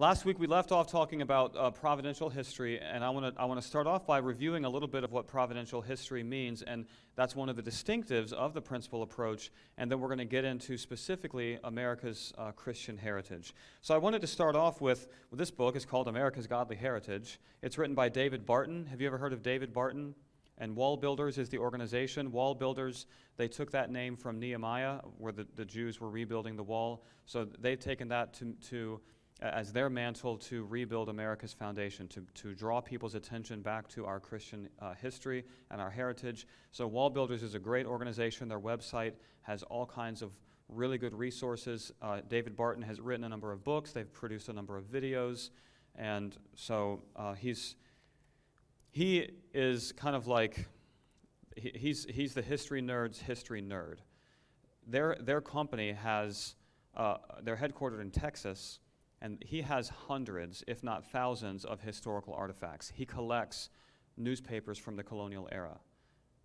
Last week we left off talking about uh, providential history, and I want to I want to start off by reviewing a little bit of what providential history means, and that's one of the distinctives of the principle approach. And then we're going to get into specifically America's uh, Christian heritage. So I wanted to start off with well, this book is called America's Godly Heritage. It's written by David Barton. Have you ever heard of David Barton? And Wall Builders is the organization. Wall Builders, they took that name from Nehemiah, where the, the Jews were rebuilding the wall. So they've taken that to, to as their mantle to rebuild America's foundation, to, to draw people's attention back to our Christian uh, history and our heritage. So, Wall Builders is a great organization. Their website has all kinds of really good resources. Uh, David Barton has written a number of books, they've produced a number of videos. And so uh, he's, he is kind of like, he, he's, he's the history nerd's history nerd. Their, their company has, uh, they're headquartered in Texas and he has hundreds, if not thousands, of historical artifacts. He collects newspapers from the colonial era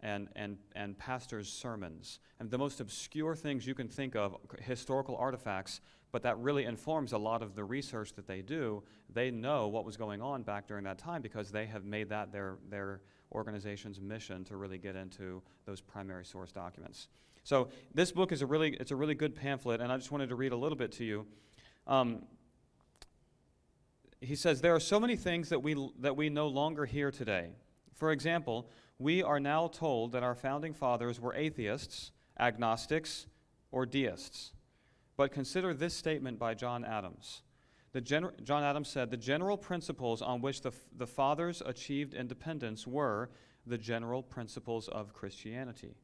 and, and, and pastors' sermons and the most obscure things you can think of, historical artifacts, but that really informs a lot of the research that they do. They know what was going on back during that time because they have made that their, their organization's mission to really get into those primary source documents. So this book is a really, it's a really good pamphlet, and I just wanted to read a little bit to you. Um, he says, There are so many things that we, that we no longer hear today. For example, we are now told that our founding fathers were atheists, agnostics, or deists. But consider this statement by John Adams. John Adams said, The general principles on which the, f- the fathers achieved independence were the general principles of Christianity.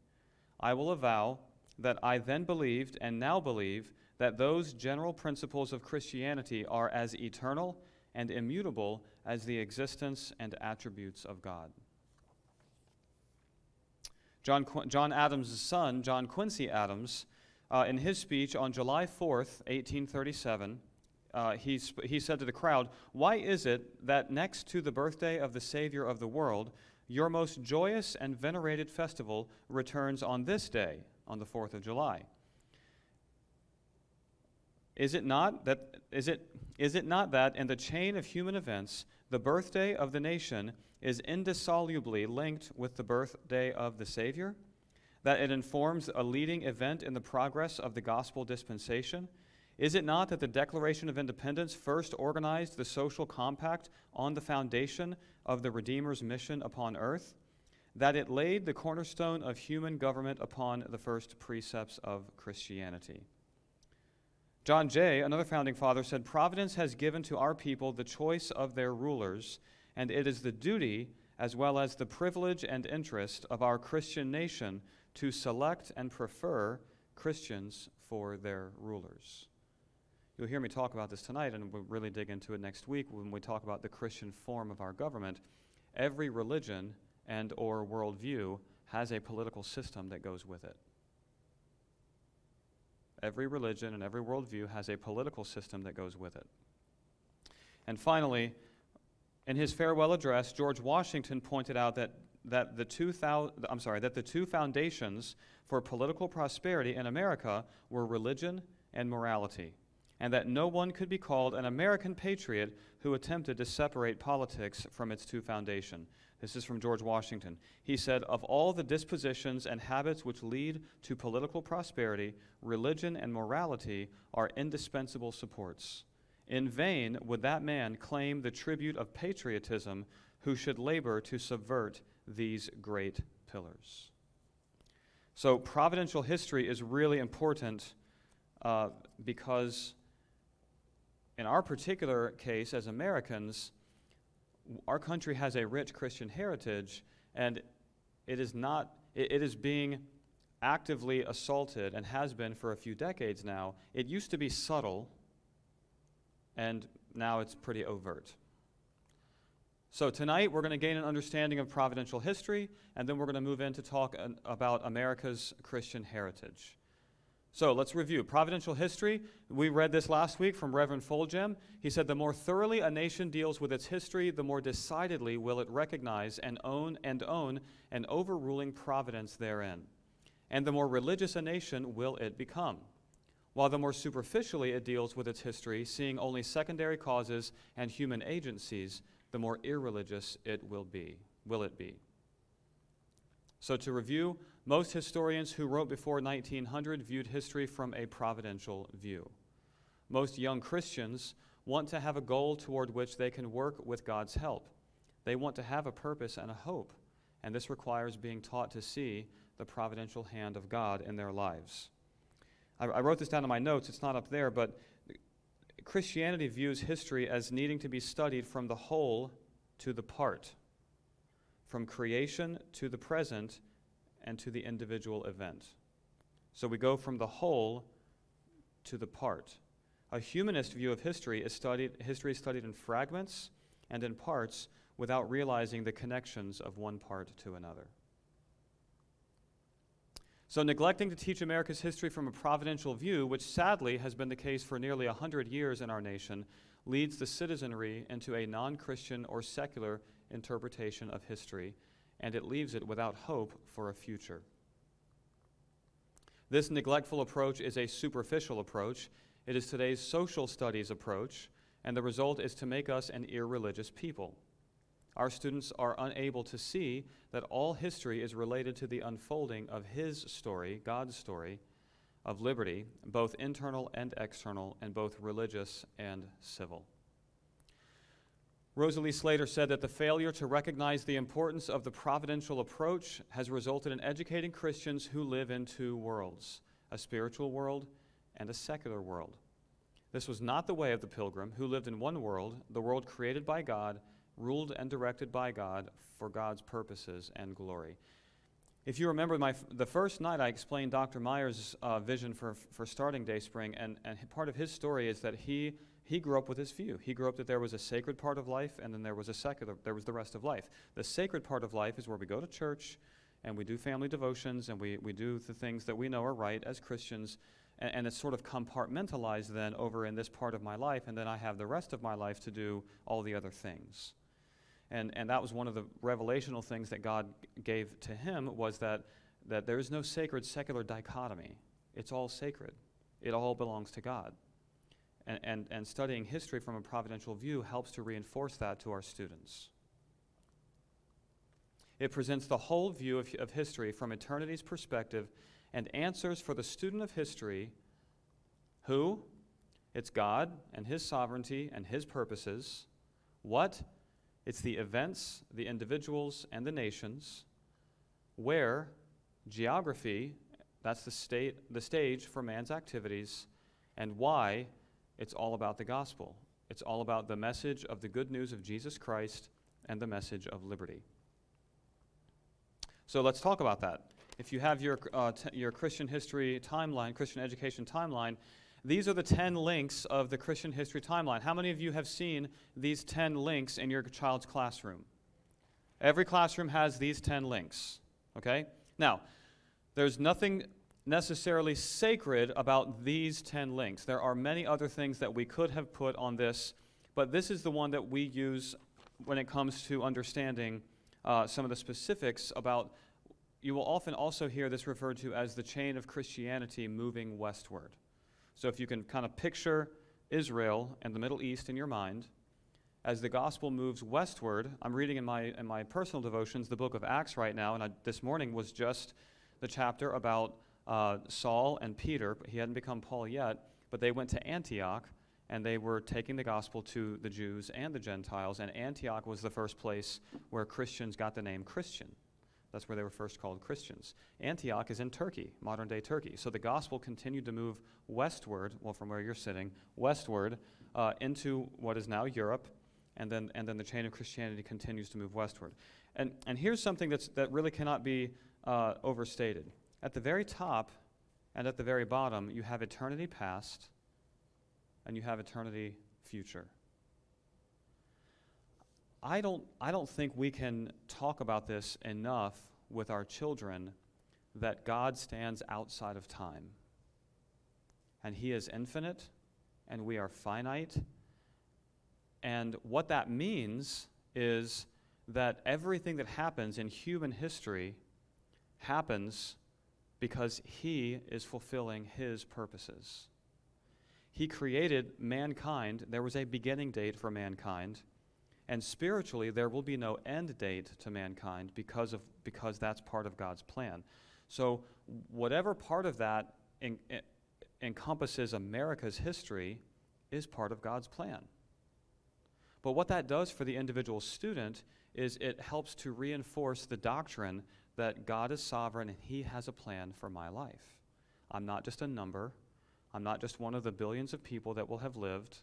I will avow that I then believed and now believe that those general principles of Christianity are as eternal and immutable as the existence and attributes of God. John, Qu- John Adams' son, John Quincy Adams, uh, in his speech on July 4th, 1837, uh, he, sp- he said to the crowd, Why is it that next to the birthday of the Savior of the world, your most joyous and venerated festival returns on this day, on the 4th of July? Is it not that is it is it not that in the chain of human events the birthday of the nation is indissolubly linked with the birthday of the Savior? That it informs a leading event in the progress of the gospel dispensation? Is it not that the Declaration of Independence first organized the social compact on the foundation of the Redeemer's mission upon earth? That it laid the cornerstone of human government upon the first precepts of Christianity? John Jay, another founding father, said Providence has given to our people the choice of their rulers, and it is the duty as well as the privilege and interest of our Christian nation to select and prefer Christians for their rulers. You'll hear me talk about this tonight, and we'll really dig into it next week when we talk about the Christian form of our government. Every religion and or worldview has a political system that goes with it. Every religion and every worldview has a political system that goes with it. And finally, in his farewell address, George Washington pointed out that, that, the two thou- I'm sorry, that the two foundations for political prosperity in America were religion and morality, and that no one could be called an American patriot who attempted to separate politics from its two foundations. This is from George Washington. He said, Of all the dispositions and habits which lead to political prosperity, religion and morality are indispensable supports. In vain would that man claim the tribute of patriotism who should labor to subvert these great pillars. So, providential history is really important uh, because, in our particular case as Americans, our country has a rich Christian heritage, and it is not, it, it is being actively assaulted and has been for a few decades now. It used to be subtle, and now it's pretty overt. So, tonight we're going to gain an understanding of providential history, and then we're going to move in to talk an, about America's Christian heritage. So let's review. Providential history. We read this last week from Reverend Foljambe. He said, The more thoroughly a nation deals with its history, the more decidedly will it recognize and own and own an overruling providence therein. And the more religious a nation will it become. while the more superficially it deals with its history, seeing only secondary causes and human agencies, the more irreligious it will be. Will it be? So to review, most historians who wrote before 1900 viewed history from a providential view. Most young Christians want to have a goal toward which they can work with God's help. They want to have a purpose and a hope, and this requires being taught to see the providential hand of God in their lives. I, I wrote this down in my notes, it's not up there, but Christianity views history as needing to be studied from the whole to the part, from creation to the present and to the individual event. So we go from the whole to the part. A humanist view of history is studied, history is studied in fragments and in parts without realizing the connections of one part to another. So, neglecting to teach America's history from a providential view, which sadly has been the case for nearly 100 years in our nation, leads the citizenry into a non Christian or secular interpretation of history, and it leaves it without hope for a future. This neglectful approach is a superficial approach. It is today's social studies approach, and the result is to make us an irreligious people. Our students are unable to see that all history is related to the unfolding of His story, God's story, of liberty, both internal and external, and both religious and civil. Rosalie Slater said that the failure to recognize the importance of the providential approach has resulted in educating Christians who live in two worlds a spiritual world and a secular world. This was not the way of the pilgrim, who lived in one world, the world created by God, ruled and directed by God for God's purposes and glory. If you remember, my, the first night I explained Dr. Meyer's uh, vision for, for starting Dayspring, and, and part of his story is that he he grew up with this view. He grew up that there was a sacred part of life and then there was a secular, there was the rest of life. The sacred part of life is where we go to church and we do family devotions and we, we do the things that we know are right as Christians. And, and it's sort of compartmentalized then over in this part of my life, and then I have the rest of my life to do all the other things. And, and that was one of the revelational things that God gave to him was that, that there is no sacred secular dichotomy. It's all sacred. It all belongs to God. And, and, and studying history from a providential view helps to reinforce that to our students. It presents the whole view of, of history from eternity's perspective and answers for the student of history who? It's God and His sovereignty and His purposes. What? It's the events, the individuals, and the nations. Where? Geography, that's the, state, the stage for man's activities. And why? It's all about the gospel. It's all about the message of the good news of Jesus Christ and the message of liberty. So let's talk about that. If you have your, uh, t- your Christian history timeline, Christian education timeline, these are the 10 links of the Christian history timeline. How many of you have seen these 10 links in your child's classroom? Every classroom has these 10 links. Okay? Now, there's nothing necessarily sacred about these 10 links. There are many other things that we could have put on this, but this is the one that we use when it comes to understanding uh, some of the specifics about. You will often also hear this referred to as the chain of Christianity moving westward. So if you can kind of picture Israel and the Middle East in your mind, as the gospel moves westward, I'm reading in my, in my personal devotions the book of Acts right now, and I, this morning was just the chapter about uh, Saul and Peter, he hadn't become Paul yet, but they went to Antioch and they were taking the gospel to the Jews and the Gentiles. And Antioch was the first place where Christians got the name Christian. That's where they were first called Christians. Antioch is in Turkey, modern day Turkey. So the gospel continued to move westward, well, from where you're sitting, westward uh, into what is now Europe, and then, and then the chain of Christianity continues to move westward. And, and here's something that's, that really cannot be uh, overstated. At the very top and at the very bottom, you have eternity past and you have eternity future. I don't, I don't think we can talk about this enough with our children that God stands outside of time. And He is infinite, and we are finite. And what that means is that everything that happens in human history happens because he is fulfilling his purposes. He created mankind. There was a beginning date for mankind. And spiritually, there will be no end date to mankind because, of, because that's part of God's plan. So, whatever part of that encompasses America's history is part of God's plan. But what that does for the individual student is it helps to reinforce the doctrine that God is sovereign and He has a plan for my life. I'm not just a number, I'm not just one of the billions of people that will have lived.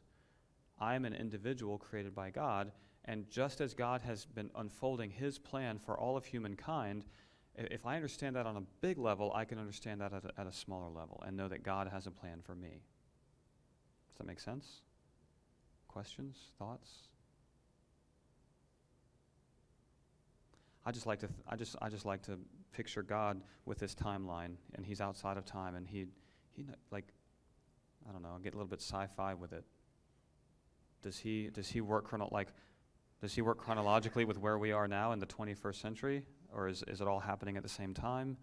I am an individual created by God, and just as God has been unfolding his plan for all of humankind, if I understand that on a big level, I can understand that at a, at a smaller level and know that God has a plan for me. Does that make sense? Questions? Thoughts? I just like to th- I just I just like to picture God with this timeline, and He's outside of time, and He He like I don't know, I get a little bit sci-fi with it. Does He does He work chrono like does he work chronologically with where we are now in the 21st century? Or is, is it all happening at the same time?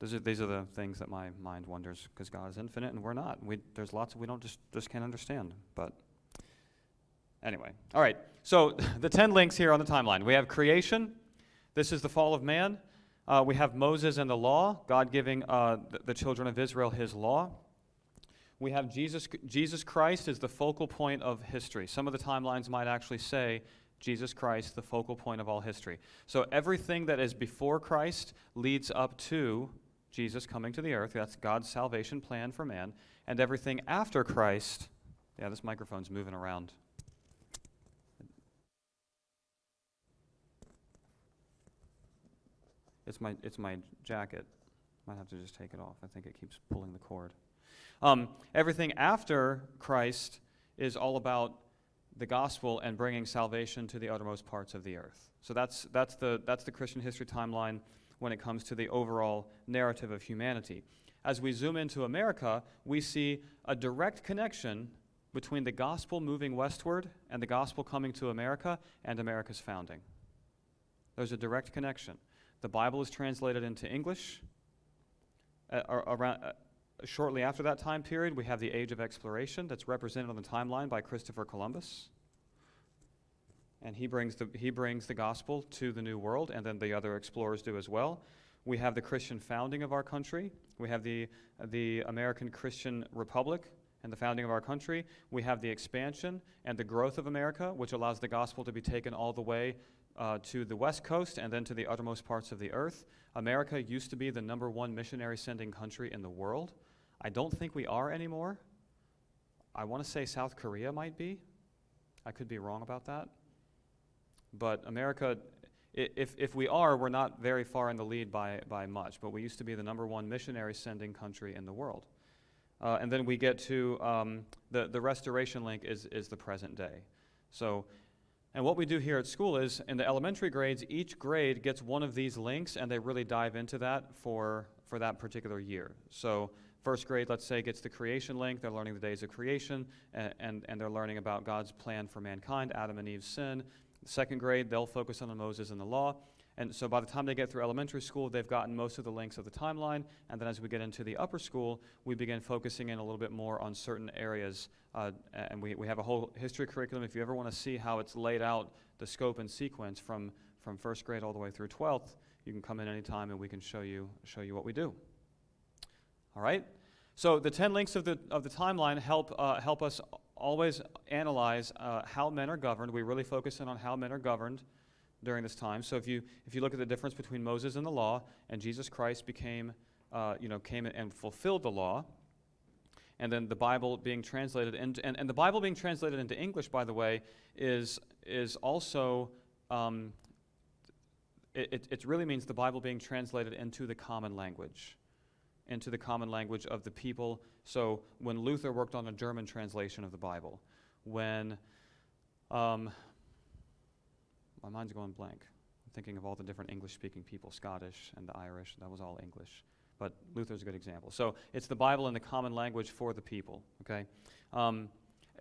These are, these are the things that my mind wonders because God is infinite and we're not. We, there's lots we don't just, just can't understand. But anyway, all right. So the 10 links here on the timeline. We have creation. This is the fall of man. Uh, we have Moses and the law, God giving uh, the, the children of Israel his law. We have Jesus, Jesus Christ is the focal point of history. Some of the timelines might actually say Jesus Christ, the focal point of all history. So everything that is before Christ leads up to Jesus coming to the earth. That's God's salvation plan for man. And everything after Christ, yeah, this microphone's moving around. It's my, it's my jacket. Might have to just take it off. I think it keeps pulling the cord. Um, everything after Christ is all about the gospel and bringing salvation to the uttermost parts of the earth. So that's, that's, the, that's the Christian history timeline when it comes to the overall narrative of humanity. As we zoom into America, we see a direct connection between the gospel moving westward and the gospel coming to America and America's founding. There's a direct connection. The Bible is translated into English. Uh, around, uh, shortly after that time period, we have the Age of Exploration that's represented on the timeline by Christopher Columbus. And he brings, the, he brings the gospel to the New World, and then the other explorers do as well. We have the Christian founding of our country. We have the, the American Christian Republic and the founding of our country. We have the expansion and the growth of America, which allows the gospel to be taken all the way uh, to the west coast and then to the uttermost parts of the earth. America used to be the number one missionary sending country in the world. I don't think we are anymore. I want to say South Korea might be. I could be wrong about that. But America, if, if we are, we're not very far in the lead by, by much. But we used to be the number one missionary sending country in the world. Uh, and then we get to um, the, the restoration link is, is the present day. So, and what we do here at school is in the elementary grades, each grade gets one of these links and they really dive into that for, for that particular year. So First grade, let's say, gets the creation link. They're learning the days of creation, and, and, and they're learning about God's plan for mankind, Adam and Eve's sin. Second grade, they'll focus on Moses and the law. And so by the time they get through elementary school, they've gotten most of the links of the timeline. And then as we get into the upper school, we begin focusing in a little bit more on certain areas. Uh, and we, we have a whole history curriculum. If you ever want to see how it's laid out, the scope and sequence from, from first grade all the way through 12th, you can come in anytime and we can show you, show you what we do. All right? So the 10 links of the, of the timeline help, uh, help us always analyze uh, how men are governed. We really focus in on how men are governed during this time. So if you, if you look at the difference between Moses and the law, and Jesus Christ became, uh, you know, came and fulfilled the law, and then the Bible being translated, and, and, and the Bible being translated into English, by the way, is, is also, um, it, it really means the Bible being translated into the common language into the common language of the people. So when Luther worked on a German translation of the Bible, when um, my mind's going blank. I'm thinking of all the different English-speaking people, Scottish and the Irish. That was all English, but Luther's a good example. So it's the Bible in the common language for the people. Okay. Um,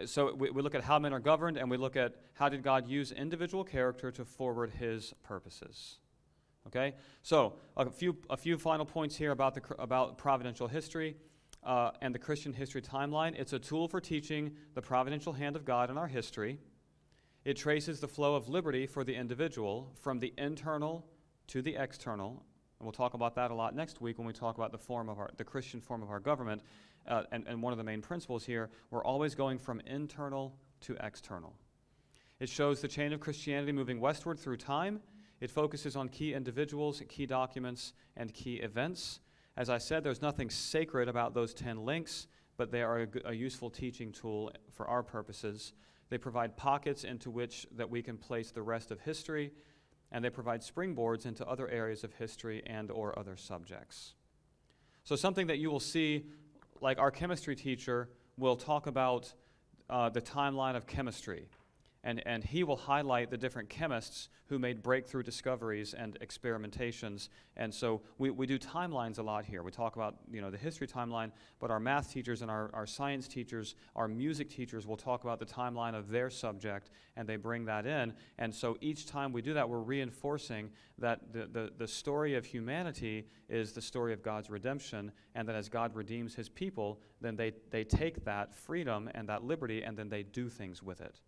so we, we look at how men are governed, and we look at how did God use individual character to forward His purposes. Okay? So, a few, a few final points here about, the, about providential history. uh, and the Christian history timeline. It's a tool for teaching the providential hand of God in our history. It traces the flow of liberty for the individual from the internal to the external. And we'll talk about that a lot next week when we talk about the form of our, the Christian form of our government. Uh, and, and one of the main principles here, we're always going from internal to external. It shows the chain of Christianity moving westward through time. It focuses on key individuals, key documents, and key events. As I said, there's nothing sacred about those 10 links, but they are a, a useful teaching tool for our purposes. They provide pockets into which that we can place the rest of history, and they provide springboards into other areas of history and or other subjects. So something that you will see, like our chemistry teacher will talk about uh, the timeline of chemistry and, and he will highlight the different chemists who made breakthrough discoveries and experimentations. And so we, we do timelines a lot here. We talk about you know, the history timeline, but our math teachers and our, our science teachers, our music teachers will talk about the timeline of their subject, and they bring that in. And so each time we do that, we're reinforcing that the, the, the story of humanity is the story of God's redemption, and that as God redeems his people, then they, they take that freedom and that liberty, and then they do things with it.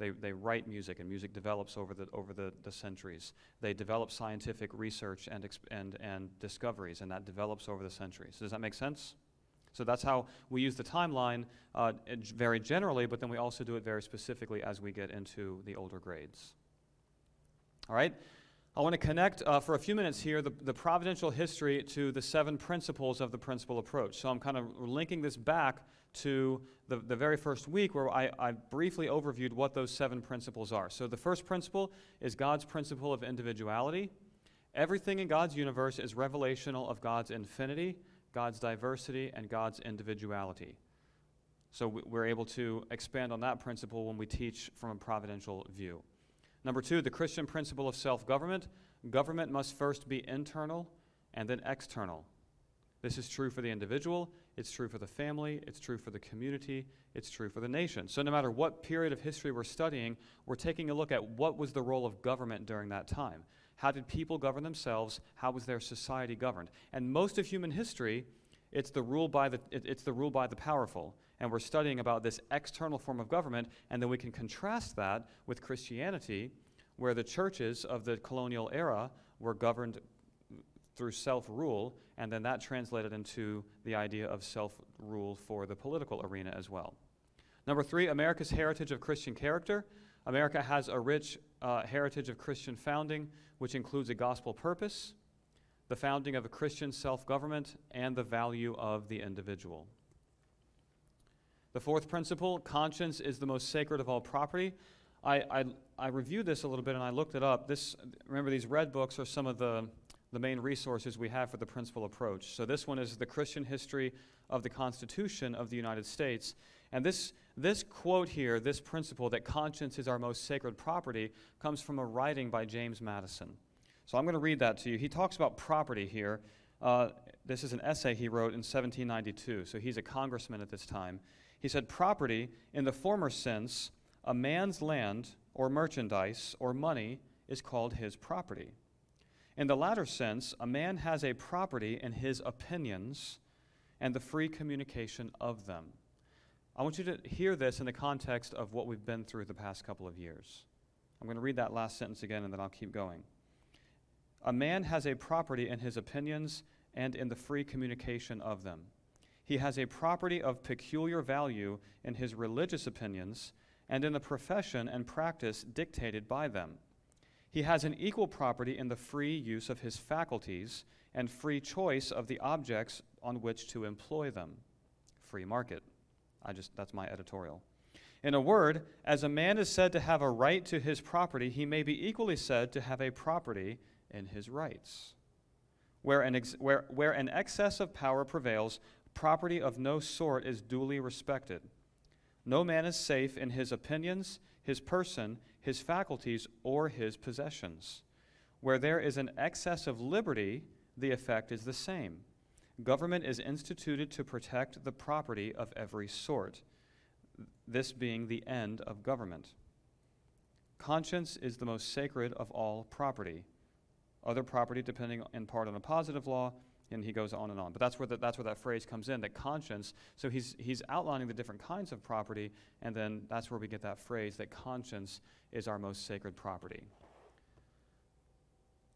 They, they write music, and music develops over the, over the, the centuries. They develop scientific research and, and, and discoveries, and that develops over the centuries. Does that make sense? So that's how we use the timeline uh, very generally, but then we also do it very specifically as we get into the older grades. All right? I want to connect uh, for a few minutes here the, the providential history to the seven principles of the principle approach. So I'm kind of linking this back to the, the very first week where I, I briefly overviewed what those seven principles are. So the first principle is God's principle of individuality. Everything in God's universe is revelational of God's infinity, God's diversity, and God's individuality. So we're able to expand on that principle when we teach from a providential view. Number two, the Christian principle of self government. Government must first be internal and then external. This is true for the individual, it's true for the family, it's true for the community, it's true for the nation. So, no matter what period of history we're studying, we're taking a look at what was the role of government during that time. How did people govern themselves? How was their society governed? And most of human history, it's the rule by the, it, it's the, rule by the powerful. And we're studying about this external form of government, and then we can contrast that with Christianity, where the churches of the colonial era were governed through self rule, and then that translated into the idea of self rule for the political arena as well. Number three, America's heritage of Christian character. America has a rich uh, heritage of Christian founding, which includes a gospel purpose, the founding of a Christian self government, and the value of the individual. The fourth principle conscience is the most sacred of all property. I, I, I reviewed this a little bit and I looked it up. This, remember, these red books are some of the the main resources we have for the principle approach. So this one is the Christian history of the Constitution of the United States. And this, this quote here, this principle that conscience is our most sacred property, comes from a writing by James Madison. So I'm going to read that to you. He talks about property here. Uh, this is an essay he wrote in 1792, so he's a congressman at this time. He said, Property, in the former sense, a man's land or merchandise or money is called his property. In the latter sense, a man has a property in his opinions and the free communication of them. I want you to hear this in the context of what we've been through the past couple of years. I'm going to read that last sentence again and then I'll keep going. A man has a property in his opinions and in the free communication of them. He has a property of peculiar value in his religious opinions and in the profession and practice dictated by them. He has an equal property in the free use of his faculties and free choice of the objects on which to employ them. Free market. I just that's my editorial. In a word, as a man is said to have a right to his property, he may be equally said to have a property in his rights. Where an, ex- where, where an excess of power prevails, property of no sort is duly respected. No man is safe in his opinions, his person, his faculties, or his possessions. Where there is an excess of liberty, the effect is the same. Government is instituted to protect the property of every sort, this being the end of government. Conscience is the most sacred of all property. Other property, depending in part on a positive law, And he goes on and on. But that's where, the, that's where that phrase comes in, that conscience. So he's, he's outlining the different kinds of property, and then that's where we get that phrase that conscience is our most sacred property.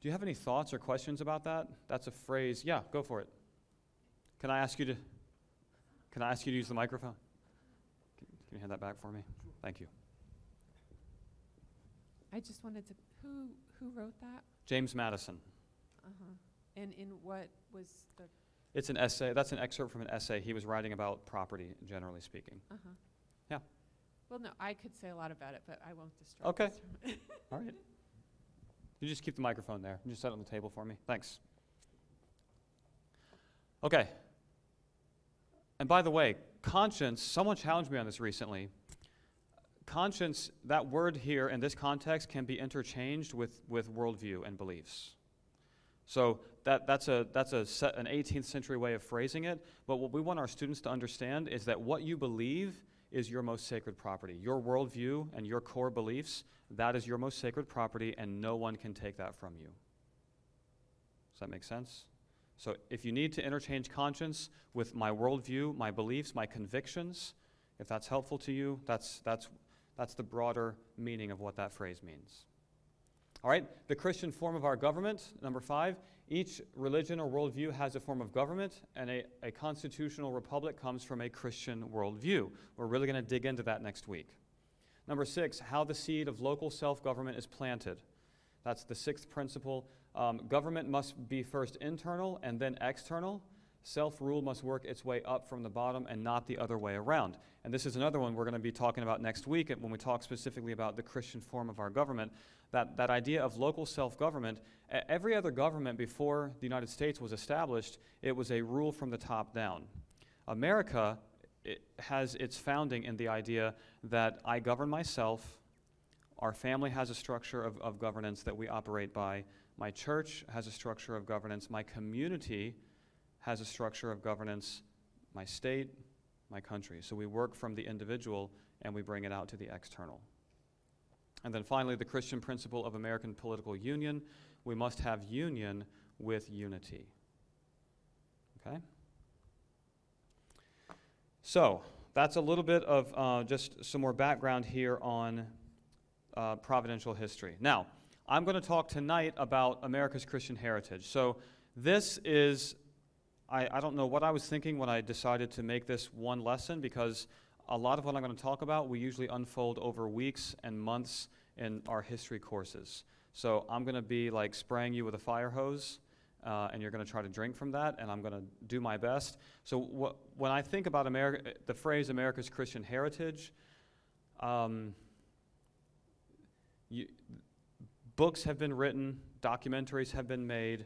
Do you have any thoughts or questions about that? That's a phrase. Yeah, go for it. Can I ask you to can I ask you to use the microphone? Can, can you hand that back for me? Thank you. I just wanted to, who, who wrote that? James Madison. Uh-huh. And in what was the, It's an essay. That's an excerpt from an essay he was writing about property, generally speaking. uh-huh. Yeah. Well, no, I could say a lot about it, but I won't distract. Okay. us from it. All right. You just keep the microphone there. You just set it on the table for me. Thanks. Okay. And by the way, conscience, someone challenged me on this recently. Conscience, that word here in this context can be interchanged with, with worldview and beliefs. So that, that's, a, that's a an 18th century way of phrasing it. But what we want our students to understand is that what you believe is your most sacred property. Your worldview and your core beliefs, that is your most sacred property, and no one can take that from you. Does that make sense? So if you need to interchange conscience with my worldview, my beliefs, my convictions, if that's helpful to you, that's, that's, that's the broader meaning of what that phrase means. All right, the Christian form of our government, number five. Each religion or worldview has a form of government, and a, a constitutional republic comes from a Christian worldview. We're really going to dig into that next week. Number six, how the seed of local self government is planted. That's the sixth principle. Um, government must be first internal and then external. Self rule must work its way up from the bottom and not the other way around. And this is another one we're going to be talking about next week when we talk specifically about the Christian form of our government. That, that idea of local self government, every other government before the United States was established, it was a rule from the top down. America it has its founding in the idea that I govern myself, our family has a structure of, of governance that we operate by, my church has a structure of governance, my community has a structure of governance, my state, my country. So we work from the individual and we bring it out to the external. And then finally, the Christian principle of American political union we must have union with unity. Okay? So, that's a little bit of uh, just some more background here on uh, providential history. Now, I'm going to talk tonight about America's Christian heritage. So, this is, I, I don't know what I was thinking when I decided to make this one lesson because a lot of what I'm going to talk about we usually unfold over weeks and months in our history courses. So, I'm going to be like spraying you with a fire hose uh, and you're going to try to drink from that, and I'm going to do my best. So wh- when I think about America, the phrase America's Christian heritage, um, you, books have been written, documentaries have been made,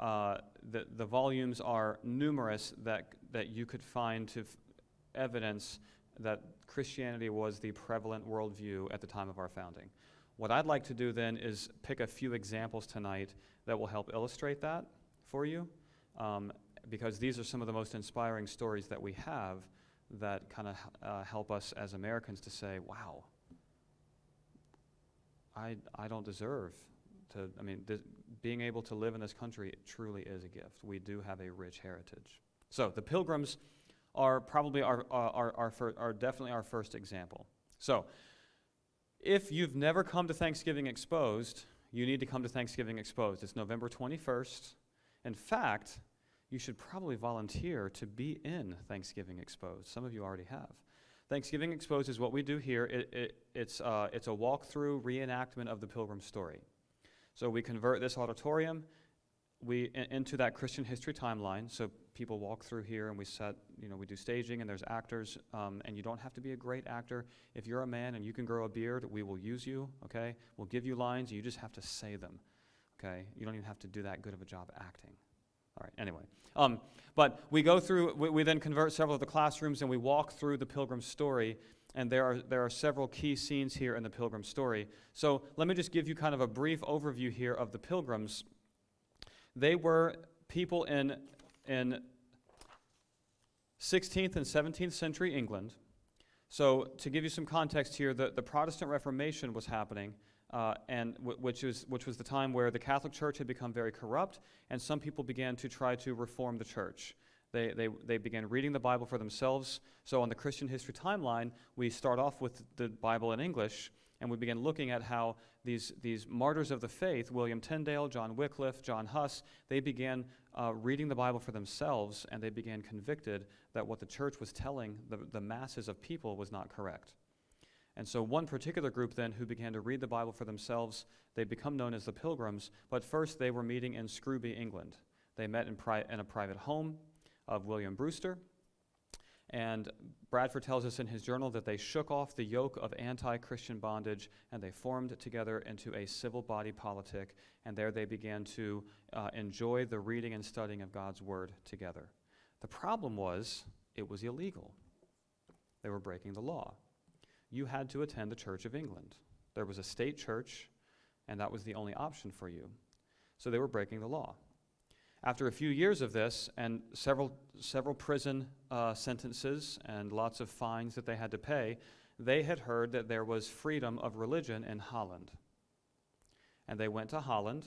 uh, the, the volumes are numerous that, that you could find to evidence that Christianity was the prevalent worldview at the time of our founding. What I'd like to do then is pick a few examples tonight that will help illustrate that for you, um, because these are some of the most inspiring stories that we have that kind of uh, help us as Americans to say, wow, I, I don't deserve to, I mean, being able to live in this country truly is a gift. We do have a rich heritage. So the pilgrims are probably our, our, our, our fir- are definitely our first example. So if you've never come to Thanksgiving Exposed, you need to come to Thanksgiving Exposed. It's November 21st. In fact, you should probably volunteer to be in Thanksgiving Exposed. Some of you already have. Thanksgiving Exposed is what we do here. It, it, it's, uh, it's a walkthrough reenactment of the Pilgrim story. So we convert this auditorium we, in, into that Christian history timeline. So people walk through here and we set, you know, we do staging and there's actors. Um, and you don't have to be a great actor. If you're a man and you can grow a beard, we will use you, okay? We'll give you lines, you just have to say them, okay? You don't even have to do that good of a job acting. All right, anyway. Um, but we go through, we, we, then convert several of the classrooms and we walk through the pilgrim story. And there are, there are several key scenes here in the pilgrim story. So let me just give you kind of a brief overview here of the pilgrims. They were people in, in 16th and 17th century England So, to give you some context here, the, the Protestant Reformation was happening, uh, and which, was, which was the time where the Catholic Church had become very corrupt, and some people began to try to reform the church. They, they, they began reading the Bible for themselves. So, on the Christian history timeline, we start off with the Bible in English, and we begin looking at how these, these martyrs of the faith, William Tyndale, John Wycliffe, John Huss, they began uh, reading the Bible for themselves, and they began convicted that what the church was telling the, the masses of people was not correct. And so, one particular group then who began to read the Bible for themselves, they become known as the Pilgrims, but first they were meeting in Scrooby, England. They met in, pri- in a private home of William Brewster. And Bradford tells us in his journal that they shook off the yoke of anti Christian bondage and they formed together into a civil body politic. And there they began to uh, enjoy the reading and studying of God's Word together. The problem was it was illegal, they were breaking the law. You had to attend the Church of England. There was a state church, and that was the only option for you. So they were breaking the law. After a few years of this and several, several prison uh, sentences and lots of fines that they had to pay, they had heard that there was freedom of religion in Holland. And they went to Holland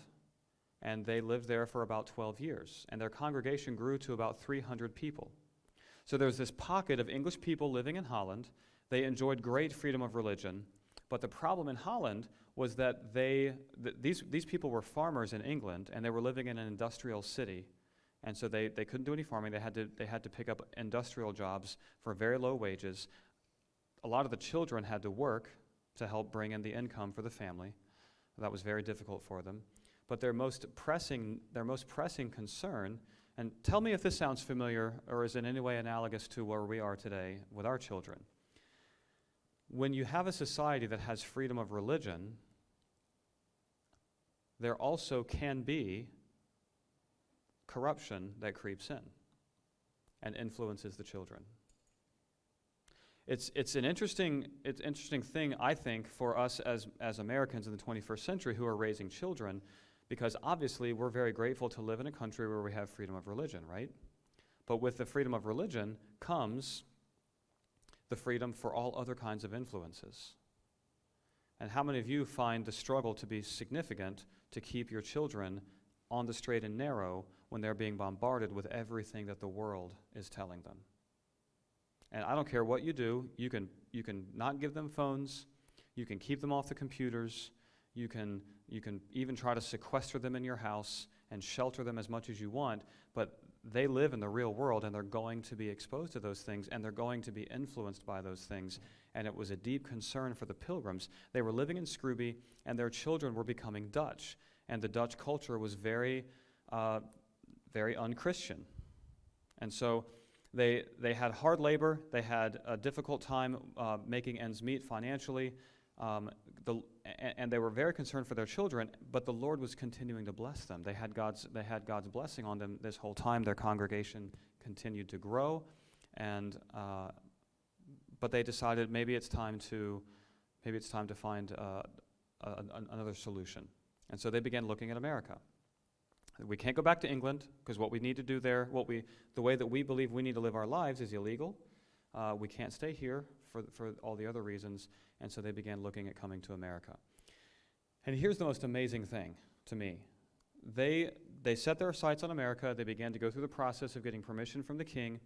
and they lived there for about 12 years. And their congregation grew to about 300 people. So there was this pocket of English people living in Holland. They enjoyed great freedom of religion. But the problem in Holland was that they, th- these, these people were farmers in England and they were living in an industrial city. And so they, they couldn't do any farming. They had, to, they had to pick up industrial jobs for very low wages. A lot of the children had to work to help bring in the income for the family. That was very difficult for them. But their most pressing, their most pressing concern, and tell me if this sounds familiar or is in any way analogous to where we are today with our children when you have a society that has freedom of religion, there also can be corruption that creeps in and influences the children. It's, it's an interesting, it's interesting thing, I think, for us as, as Americans in the 21st century who are raising children, because obviously we're very grateful to live in a country where we have freedom of religion, right? But with the freedom of religion comes the freedom for all other kinds of influences. And how many of you find the struggle to be significant to keep your children on the straight and narrow when they're being bombarded with everything that the world is telling them? And I don't care what you do, you can, you can not give them phones, you can keep them off the computers, you can, you can even try to sequester them in your house and shelter them as much as you want, but they live in the real world and they're going to be exposed to those things and they're going to be influenced by those things. And it was a deep concern for the pilgrims. They were living in Scrooby and their children were becoming Dutch. And the Dutch culture was very, uh, very unchristian. And so they, they had hard labor, they had a difficult time uh, making ends meet financially. Um, the, and they were very concerned for their children, but the Lord was continuing to bless them. They had God's, they had God's blessing on them this whole time. Their congregation continued to grow, and, uh, but they decided maybe it's time to, maybe it's time to find uh, a, another solution. And so they began looking at America. We can't go back to England because what we need to do there, what we, the way that we believe we need to live our lives is illegal. Uh, we can't stay here for, for all the other reasons. And so they began looking at coming to America. And here's the most amazing thing to me. They, they set their sights on America. They began to go through the process of getting permission from the king,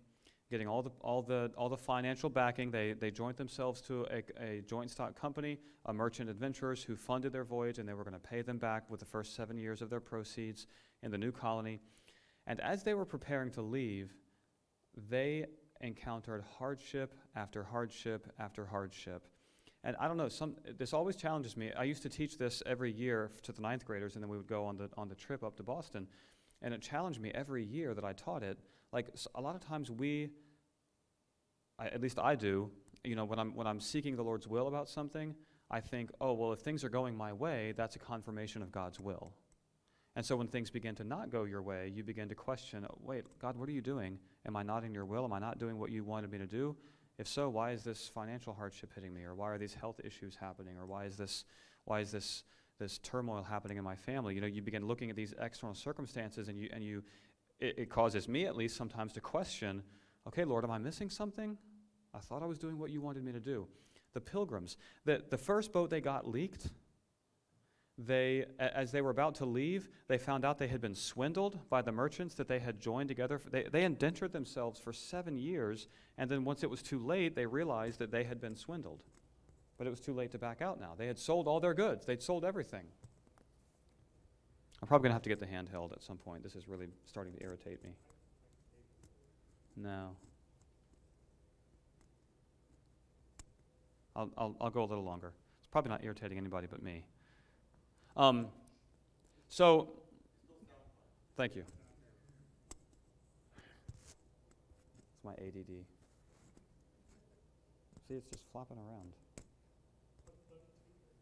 getting all the, all the, all the financial backing. They, they joined themselves to a, a joint stock company, a merchant adventurers who funded their voyage, and they were going to pay them back with the first seven years of their proceeds in the new colony. And as they were preparing to leave, they encountered hardship after hardship after hardship. And I don't know, some, this always challenges me. I used to teach this every year to the ninth graders, and then we would go on the, on the trip up to Boston. And it challenged me every year that I taught it. Like, a lot of times we, I, at least I do, you know, when I'm, when I'm seeking the Lord's will about something, I think, oh, well, if things are going my way, that's a confirmation of God's will. And so when things begin to not go your way, you begin to question, wait, God, what are you doing? Am I not in your will? Am I not doing what you wanted me to do? If so, why is this financial hardship hitting me? Or why are these health issues happening? Or why is this, why is this, this turmoil happening in my family? You know, you begin looking at these external circumstances and you, and you it, it causes me at least sometimes to question, okay, Lord, am I missing something? I thought I was doing what you wanted me to do. The pilgrims, the, the first boat they got leaked. They, as they were about to leave, they found out they had been swindled by the merchants that they had joined together. They, they indentured themselves for seven years, and then once it was too late, they realized that they had been swindled. But it was too late to back out now. They had sold all their goods, they'd sold everything. I'm probably going to have to get the handheld at some point. This is really starting to irritate me. No. I'll, I'll, I'll go a little longer. It's probably not irritating anybody but me. Um, so, thank you. It's my ADD. See, it's just flopping around.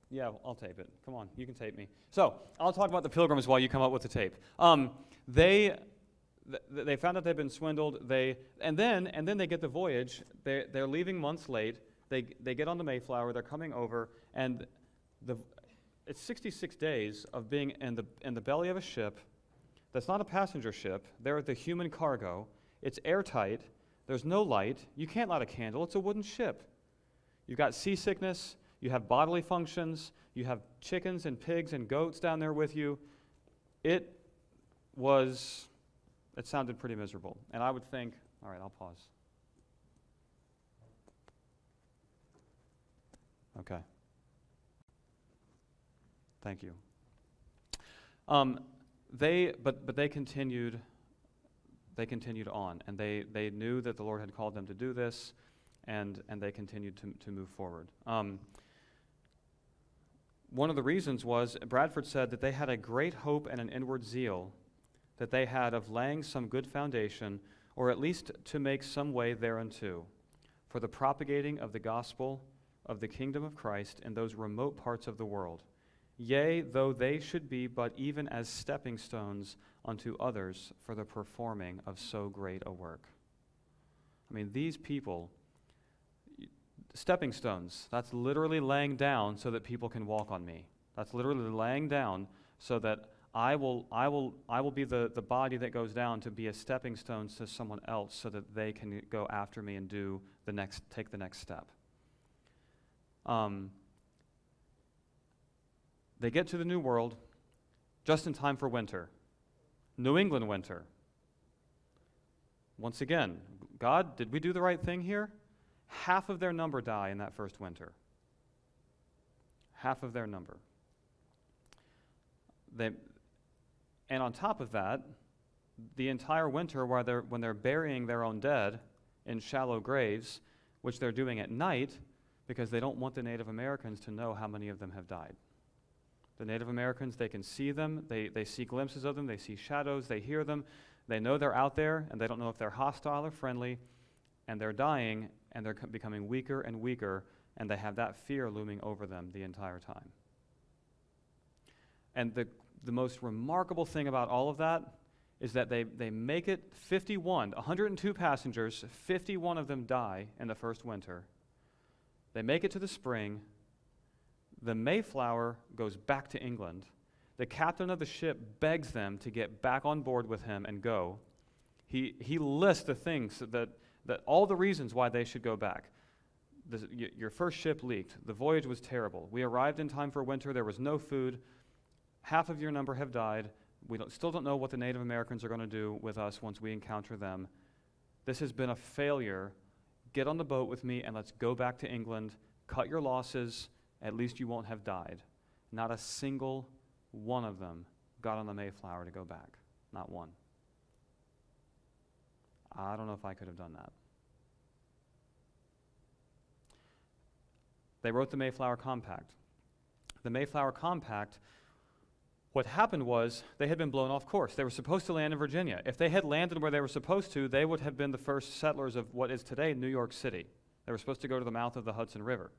Yeah, I'll tape it. Come on, you can tape me. So, I'll talk about the pilgrims while you come up with the tape. Um, they, th- they found out they'd been swindled. They, and then, and then they get the voyage. They, they're leaving months late. They, they get on the Mayflower. They're coming over, and the, it's 66 days of being in the, in the belly of a ship that's not a passenger ship. They're the human cargo. It's airtight. There's no light. You can't light a candle. It's a wooden ship. You've got seasickness. You have bodily functions. You have chickens and pigs and goats down there with you. It was, it sounded pretty miserable. And I would think, all right, I'll pause. Okay. Thank you. Um, they, but, but they continued, they continued on, and they, they knew that the Lord had called them to do this, and, and they continued to, to move forward. Um, one of the reasons was Bradford said that they had a great hope and an inward zeal that they had of laying some good foundation, or at least to make some way thereunto, for the propagating of the gospel of the kingdom of Christ in those remote parts of the world. Yea, though they should be but even as stepping stones unto others for the performing of so great a work. I mean, these people, stepping stones, that's literally laying down so that people can walk on me. That's literally laying down so that I will, I will, I will be the, the body that goes down to be a stepping stone to someone else so that they can go after me and do the next, take the next step. Um, they get to the New World just in time for winter. New England winter. Once again, God, did we do the right thing here? Half of their number die in that first winter. Half of their number. They, and on top of that, the entire winter, while they're, when they're burying their own dead in shallow graves, which they're doing at night because they don't want the Native Americans to know how many of them have died. The Native Americans, they can see them, they, they see glimpses of them, they see shadows, they hear them, they know they're out there, and they don't know if they're hostile or friendly, and they're dying, and they're co- becoming weaker and weaker, and they have that fear looming over them the entire time. And the, the most remarkable thing about all of that is that they, they make it 51, 102 passengers, 51 of them die in the first winter. They make it to the spring, the Mayflower goes back to England. The captain of the ship begs them to get back on board with him and go. He, he lists the things that, that all the reasons why they should go back. The, your first ship leaked. The voyage was terrible. We arrived in time for winter. There was no food. Half of your number have died. We don't, still don't know what the Native Americans are going to do with us once we encounter them. This has been a failure. Get on the boat with me and let's go back to England. Cut your losses at least you won't have died. Not a single one of them got on the Mayflower to go back. Not one. I don't know if I could have done that. They wrote the Mayflower Compact. The Mayflower Compact, what happened was they had been blown off course. They were supposed to land in Virginia. If they had landed where they were supposed to, they would have been the first settlers of what is today New York City. They were supposed to go to the mouth of the Hudson River.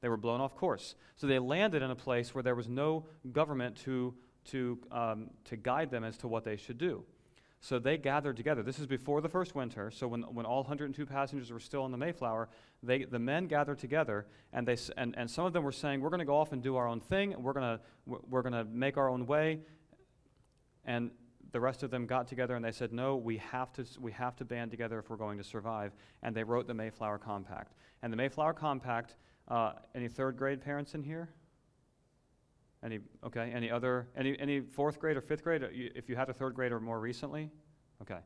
They were blown off course. So they landed in a place where there was no government to, to, um, to guide them as to what they should do. So they gathered together. This is before the first winter. So when, when all 102 passengers were still on the Mayflower, they, the men gathered together, and, they, and, and some of them were saying, We're going to go off and do our own thing. And we're going to we're going to make our own way. And the rest of them got together and they said, no, we have to, we have to band together if we're going to survive. And they wrote the Mayflower Compact. And the Mayflower Compact, uh, any third grade parents in here? Any, okay, any other, any, any fourth grade or fifth grade, Uh, if you had a third grade or more recently? Okay.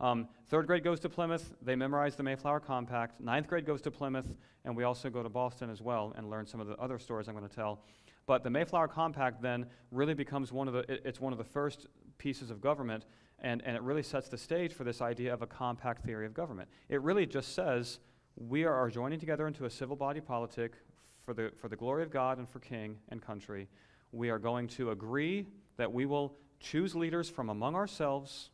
Um, third grade goes to Plymouth, they memorize the Mayflower Compact. Ninth grade goes to Plymouth, and we also go to Boston as well and learn some of the other stories I'm going to tell. But the Mayflower Compact then really becomes one of the, it- it's one of the first pieces of government, and, and it really sets the stage for this idea of a compact theory of government. It really just says we are joining together into a civil body politic for the, for the glory of God and for king and country. We are going to agree that we will choose leaders from among ourselves,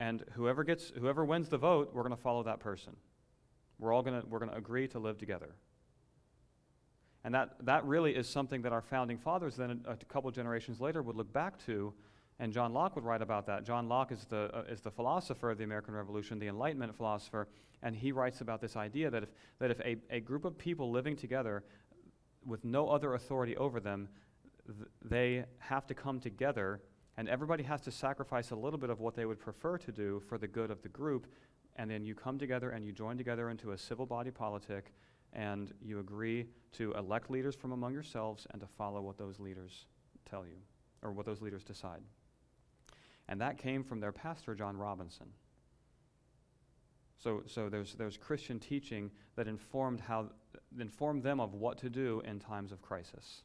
and whoever gets, whoever wins the vote, we're going to follow that person. We're all going to, we're going to agree to live together. And that, that really is something that our founding fathers then a, a couple generations later would look back to, and John Locke would write about that. John Locke is the, uh, is the philosopher of the American Revolution, the Enlightenment philosopher, and he writes about this idea that if, that if a, a group of people living together with no other authority over them, th- they have to come together, and everybody has to sacrifice a little bit of what they would prefer to do for the good of the group, and then you come together and you join together into a civil body politic, and you agree to elect leaders from among yourselves and to follow what those leaders tell you, or what those leaders decide. And that came from their pastor, John Robinson. So, so there's, there's Christian teaching that informed, how, informed them of what to do in times of crisis.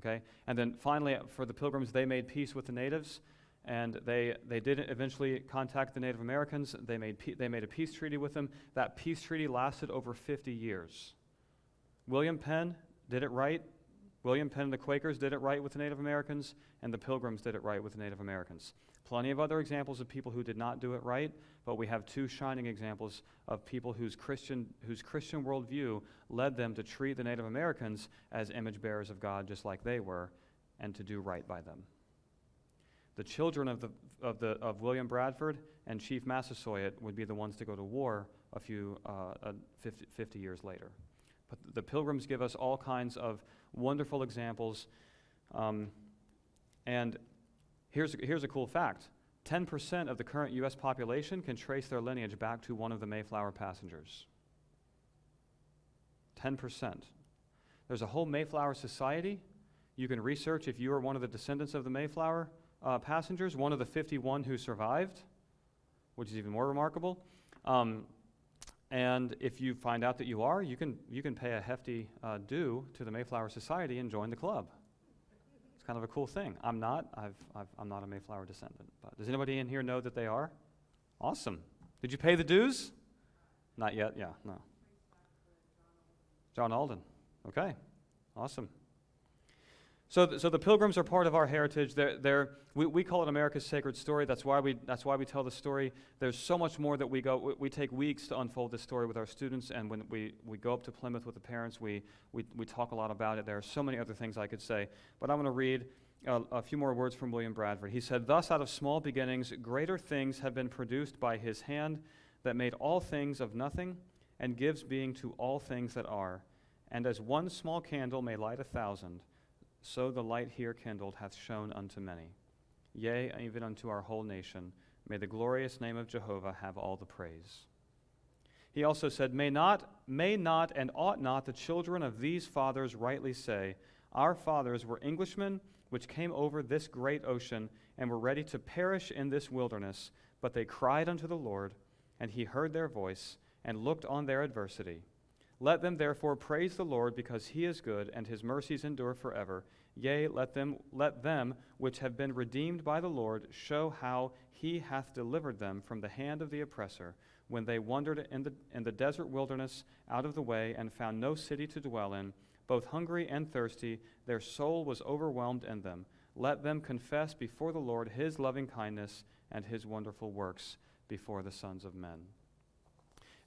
Okay? And then finally, for the pilgrims, they made peace with the natives, and they, they did eventually contact the Native Americans. They made, they made a peace treaty with them. That peace treaty lasted over 50 years. William Penn did it right. William Penn and the Quakers did it right with the Native Americans, and the Pilgrims did it right with the Native Americans. Plenty of other examples of people who did not do it right, but we have two shining examples of people whose Christian, whose Christian worldview led them to treat the Native Americans as image bearers of God, just like they were, and to do right by them. The children of, the, of, the, of William Bradford and Chief Massasoit would be the ones to go to war a few uh, uh, 50, 50 years later. But the pilgrims give us all kinds of wonderful examples. Um, and here's, here's a cool fact 10% of the current U.S. population can trace their lineage back to one of the Mayflower passengers. 10%. There's a whole Mayflower society. You can research if you are one of the descendants of the Mayflower uh, passengers, one of the 51 who survived, which is even more remarkable. Um, and if you find out that you are, you can, you can pay a hefty uh, due to the Mayflower Society and join the club. It's kind of a cool thing. I'm not. I've, I've, I'm not a Mayflower descendant. But does anybody in here know that they are? Awesome. Did you pay the dues? Not yet. Yeah. No. John Alden. Okay. Awesome. So, th- so the pilgrims are part of our heritage. They're, they're, we, we call it America's sacred story. That's why, we, that's why we tell the story. There's so much more that we go. We, we take weeks to unfold this story with our students, and when we, we go up to Plymouth with the parents, we, we, we talk a lot about it. There are so many other things I could say, but I'm going to read a, a few more words from William Bradford. He said, Thus, out of small beginnings, greater things have been produced by his hand that made all things of nothing and gives being to all things that are. And as one small candle may light a thousand, so the light here kindled hath shone unto many. Yea, even unto our whole nation. May the glorious name of Jehovah have all the praise. He also said, May not, may not and ought not the children of these fathers rightly say, Our fathers were Englishmen which came over this great ocean and were ready to perish in this wilderness, but they cried unto the Lord, and he heard their voice and looked on their adversity. Let them therefore praise the Lord because he is good and his mercies endure forever. Yea, let them let them which have been redeemed by the Lord show how he hath delivered them from the hand of the oppressor when they wandered in the in the desert wilderness out of the way and found no city to dwell in, both hungry and thirsty, their soul was overwhelmed in them. Let them confess before the Lord his loving kindness and his wonderful works before the sons of men.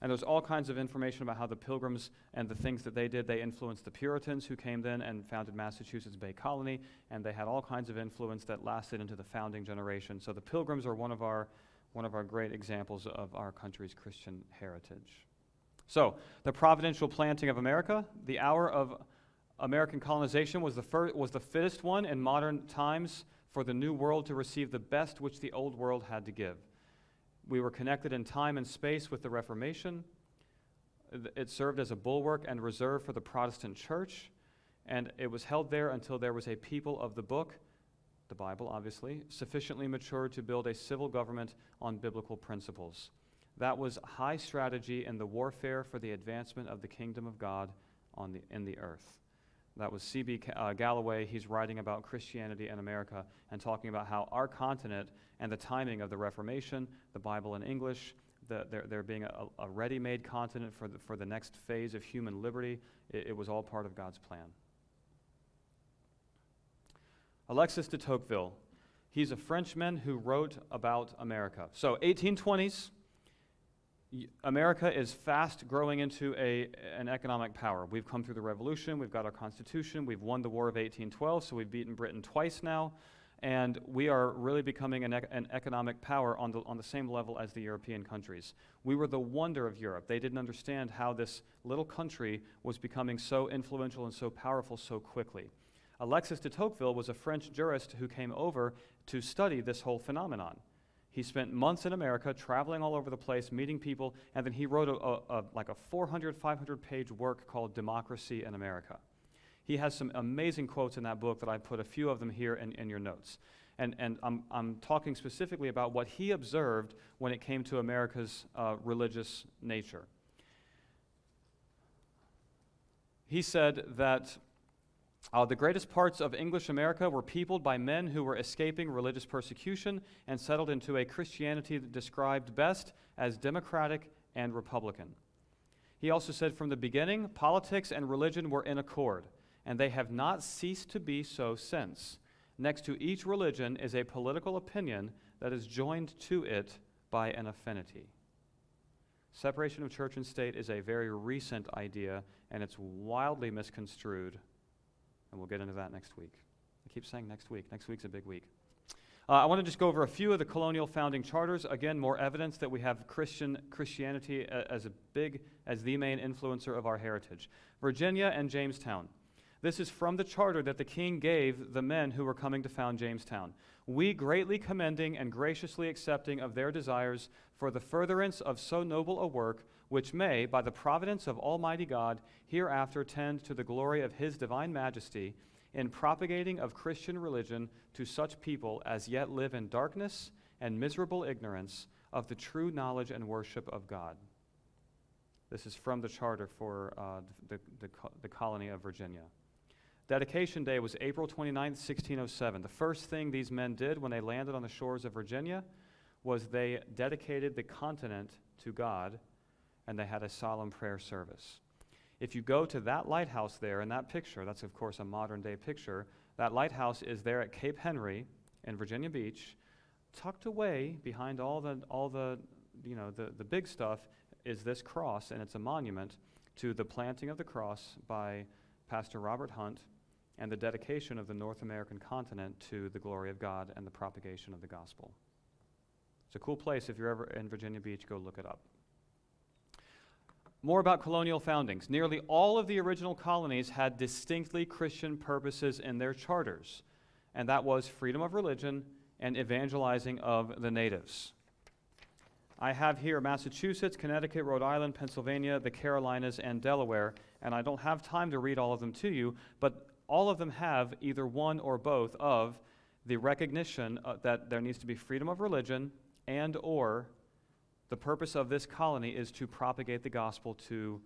And there's all kinds of information about how the Pilgrims and the things that they did. They influenced the Puritans who came then and founded Massachusetts Bay Colony, and they had all kinds of influence that lasted into the founding generation. So the Pilgrims are one of our, one of our great examples of our country's Christian heritage. So, the providential planting of America, the hour of American colonization was the, fir- was the fittest one in modern times for the new world to receive the best which the old world had to give. We were connected in time and space with the Reformation. It served as a bulwark and reserve for the Protestant church, and it was held there until there was a people of the book, the Bible obviously, sufficiently mature to build a civil government on biblical principles. That was high strategy in the warfare for the advancement of the kingdom of God on the, in the earth. That was C.B. Uh, Galloway. He's writing about Christianity in America and talking about how our continent and the timing of the Reformation, the Bible in English, the, there, there being a, a ready made continent for the, for the next phase of human liberty, it, it was all part of God's plan. Alexis de Tocqueville. He's a Frenchman who wrote about America. So, 1820s, America is fast growing into a, an economic power. We've come through the revolution, we've got our constitution, we've won the War of 1812, so we've beaten Britain twice now, and we are really becoming an, an economic power on the, on the same level as the European countries. We were the wonder of Europe. They didn't understand how this little country was becoming so influential and so powerful so quickly. Alexis de Tocqueville was a French jurist who came over to study this whole phenomenon. He spent months in America traveling all over the place, meeting people, and then he wrote a, a, a, like a 400, 500 page work called Democracy in America. He has some amazing quotes in that book that I put a few of them here in, in your notes. And, and I'm, I'm talking specifically about what he observed when it came to America's uh, religious nature. He said that uh, the greatest parts of English America were peopled by men who were escaping religious persecution and settled into a Christianity that described best as democratic and republican. He also said from the beginning, politics and religion were in accord, and they have not ceased to be so since. Next to each religion is a political opinion that is joined to it by an affinity. Separation of church and state is a very recent idea, and it's wildly misconstrued and we'll get into that next week. I keep saying next week. Next week's a big week. Uh, I want to just go over a few of the colonial founding charters. Again, more evidence that we have Christian Christianity as a big, as the main influencer of our heritage. Virginia and Jamestown. This is from the charter that the king gave the men who were coming to found Jamestown. We greatly commending and graciously accepting of their desires for the furtherance of so noble a work, which may, by the providence of Almighty God, hereafter tend to the glory of His divine majesty in propagating of Christian religion to such people as yet live in darkness and miserable ignorance of the true knowledge and worship of God. This is from the charter for uh, the, the, the colony of Virginia. Dedication Day was April 29, 1607. The first thing these men did when they landed on the shores of Virginia was they dedicated the continent to God and they had a solemn prayer service. If you go to that lighthouse there in that picture, that's of course a modern day picture, that lighthouse is there at Cape Henry in Virginia Beach, tucked away behind all the, all the, you know, the, the big stuff is this cross, and it's a monument to the planting of the cross by Pastor Robert Hunt and the dedication of the North American continent to the glory of God and the propagation of the gospel. It's a cool place. If you're ever in Virginia Beach, go look it up. More about colonial foundings. Nearly all of the original colonies had distinctly Christian purposes in their charters, and that was freedom of religion and evangelizing of the natives. I have here Massachusetts, Connecticut, Rhode Island, Pennsylvania, the Carolinas, and Delaware, and I don't have time to read all of them to you, but all of them have either one or both of the recognition uh, that there needs to be freedom of religion and or the purpose of this colony is to propagate the gospel to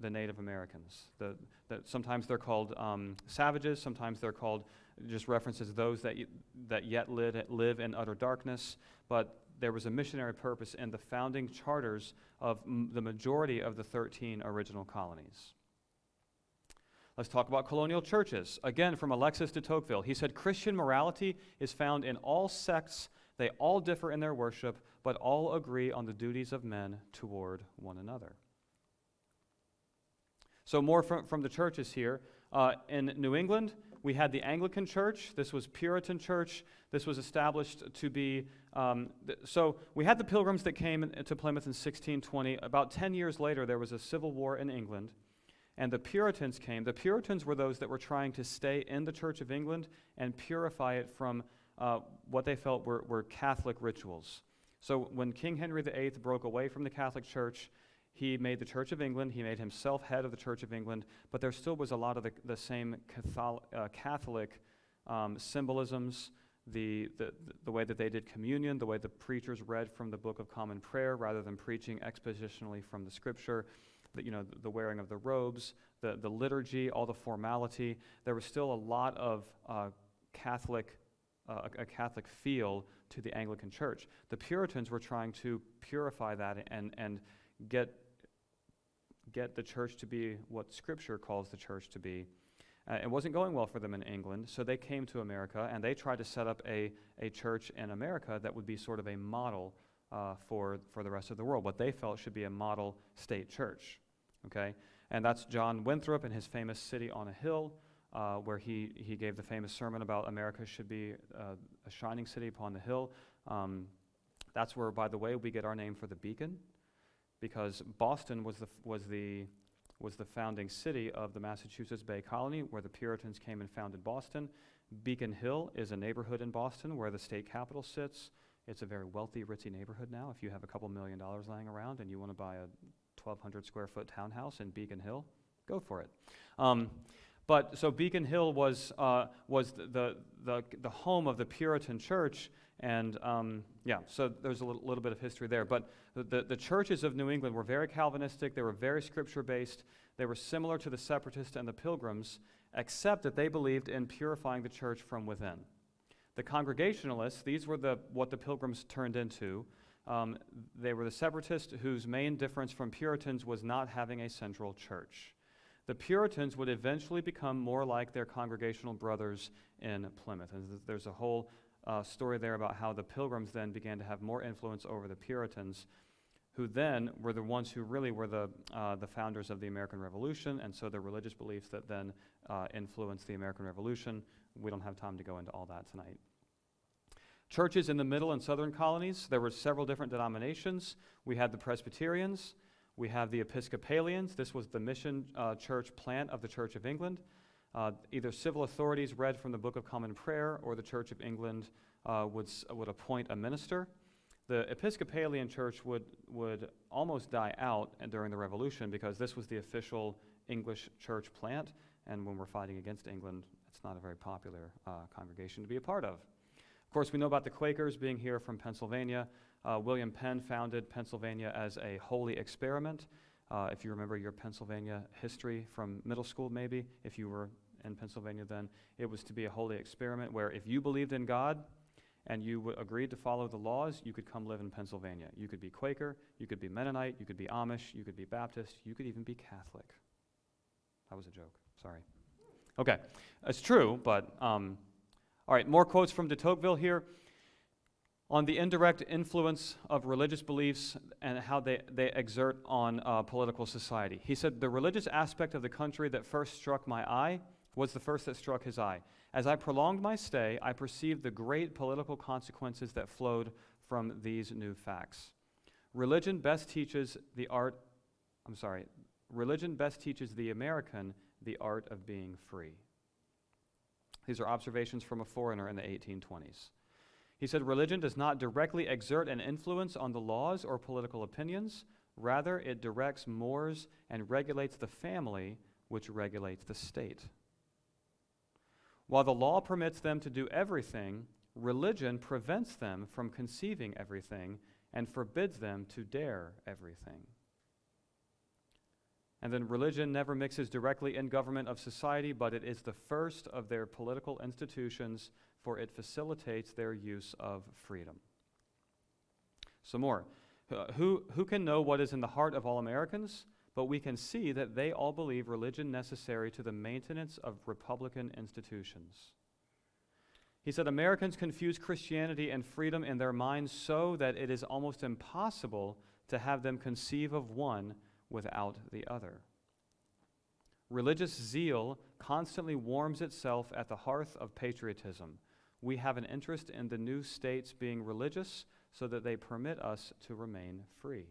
the Native Americans. The, sometimes they're called um, savages, sometimes they're called just references those that, that yet live, live in utter darkness. But there was a missionary purpose in the founding charters of the majority of the 13 original colonies. Let's talk about colonial churches. Again, from Alexis de Tocqueville. He said Christian morality is found in all sects they all differ in their worship, but all agree on the duties of men toward one another. So, more from, from the churches here. Uh, in New England, we had the Anglican Church. This was Puritan Church. This was established to be. Um, th- so, we had the Pilgrims that came in, to Plymouth in 1620. About 10 years later, there was a civil war in England, and the Puritans came. The Puritans were those that were trying to stay in the Church of England and purify it from uh, what they felt were, were Catholic rituals. So when King Henry VIII broke away from the Catholic Church, he made the Church of England, he made himself head of the Church of England, but there still was a lot of the, the same Catholic, uh, Catholic um, symbolisms, the, the, the way that they did communion, the way the preachers read from the Book of Common Prayer rather than preaching expositionally from the Scripture, the, you know, the, wearing of the robes, the, the liturgy, all the formality. There was still a lot of uh, Catholic, uh, a, a Catholic feel to the Anglican Church. The Puritans were trying to purify that and, and get, get the church to be what Scripture calls the church to be. Uh, it wasn't going well for them in England, so they came to America and they tried to set up a, a church in America that would be sort of a model uh, for, for the rest of the world, what they felt should be a model state church. Okay? And that's John Winthrop and his famous City on a Hill, uh, where he, he gave the famous sermon about America should be uh, a shining city upon the hill. Um, that's where, by the way, we get our name for the beacon, because Boston was the, was the was the founding city of the Massachusetts Bay Colony, where the Puritans came and founded Boston. Beacon Hill is a neighborhood in Boston where the state capitol sits. It's a very wealthy, ritzy neighborhood now. If you have a couple million dollars lying around and you want to buy a 1,200 square foot townhouse in Beacon Hill, go for it. Um, but so Beacon Hill was, uh, was the, the, the, home of the Puritan church, and um, yeah, so there's a little, little, bit of history there. But the, the churches of New England were very Calvinistic, they were very scripture based, they were similar to the separatists and the pilgrims, except that they believed in purifying the church from within. The Congregationalists, these were the, what the pilgrims turned into. Um, they were the separatists whose main difference from Puritans was not having a central church. The Puritans would eventually become more like their congregational brothers in Plymouth. And there's a whole uh, story there about how the Pilgrims then began to have more influence over the Puritans, who then were the ones who really were the, uh, the founders of the American Revolution, and so the religious beliefs that then uh, influenced the American Revolution. We don't have time to go into all that tonight. Churches in the middle and southern colonies, there were several different denominations. We had the Presbyterians, we have the Episcopalians. This was the mission uh, church plant of the Church of England. Uh, either civil authorities read from the Book of Common Prayer or the Church of England uh, would, would appoint a minister. The Episcopalian Church would, would almost die out during the Revolution because this was the official English church plant, and when we're fighting against England, it's not a very popular uh, congregation to be a part of. Of course, we know about the Quakers being here from Pennsylvania. Uh, William Penn founded Pennsylvania as a holy experiment. Uh, if you remember your Pennsylvania history from middle school, maybe, if you were in Pennsylvania then, it was to be a holy experiment where if you believed in God and you w- agreed to follow the laws, you could come live in Pennsylvania. You could be Quaker, you could be Mennonite, you could be Amish, you could be Baptist, you could even be Catholic. That was a joke. Sorry. Okay, it's true, but um, all right, more quotes from de Tocqueville here on the indirect influence of religious beliefs and how they, they exert on uh, political society. He said, The religious aspect of the country that first struck my eye was the first that struck his eye. As I prolonged my stay, I perceived the great political consequences that flowed from these new facts. Religion best teaches the art, I'm sorry, religion best teaches the American the art of being free. These are observations from a foreigner in the 1820s. He said religion does not directly exert an influence on the laws or political opinions. Rather, it directs mores and regulates the family, which regulates the state. While the law permits them to do everything, religion prevents them from conceiving everything and forbids them to dare everything. And then religion never mixes directly in government of society, but it is the first of their political institutions for it facilitates their use of freedom. Some more. Uh, who, who can know what is in the heart of all Americans? But we can see that they all believe religion necessary to the maintenance of republican institutions. He said Americans confuse Christianity and freedom in their minds so that it is almost impossible to have them conceive of one without the other. Religious zeal constantly warms itself at the hearth of patriotism we have an interest in the new states being religious so that they permit us to remain free.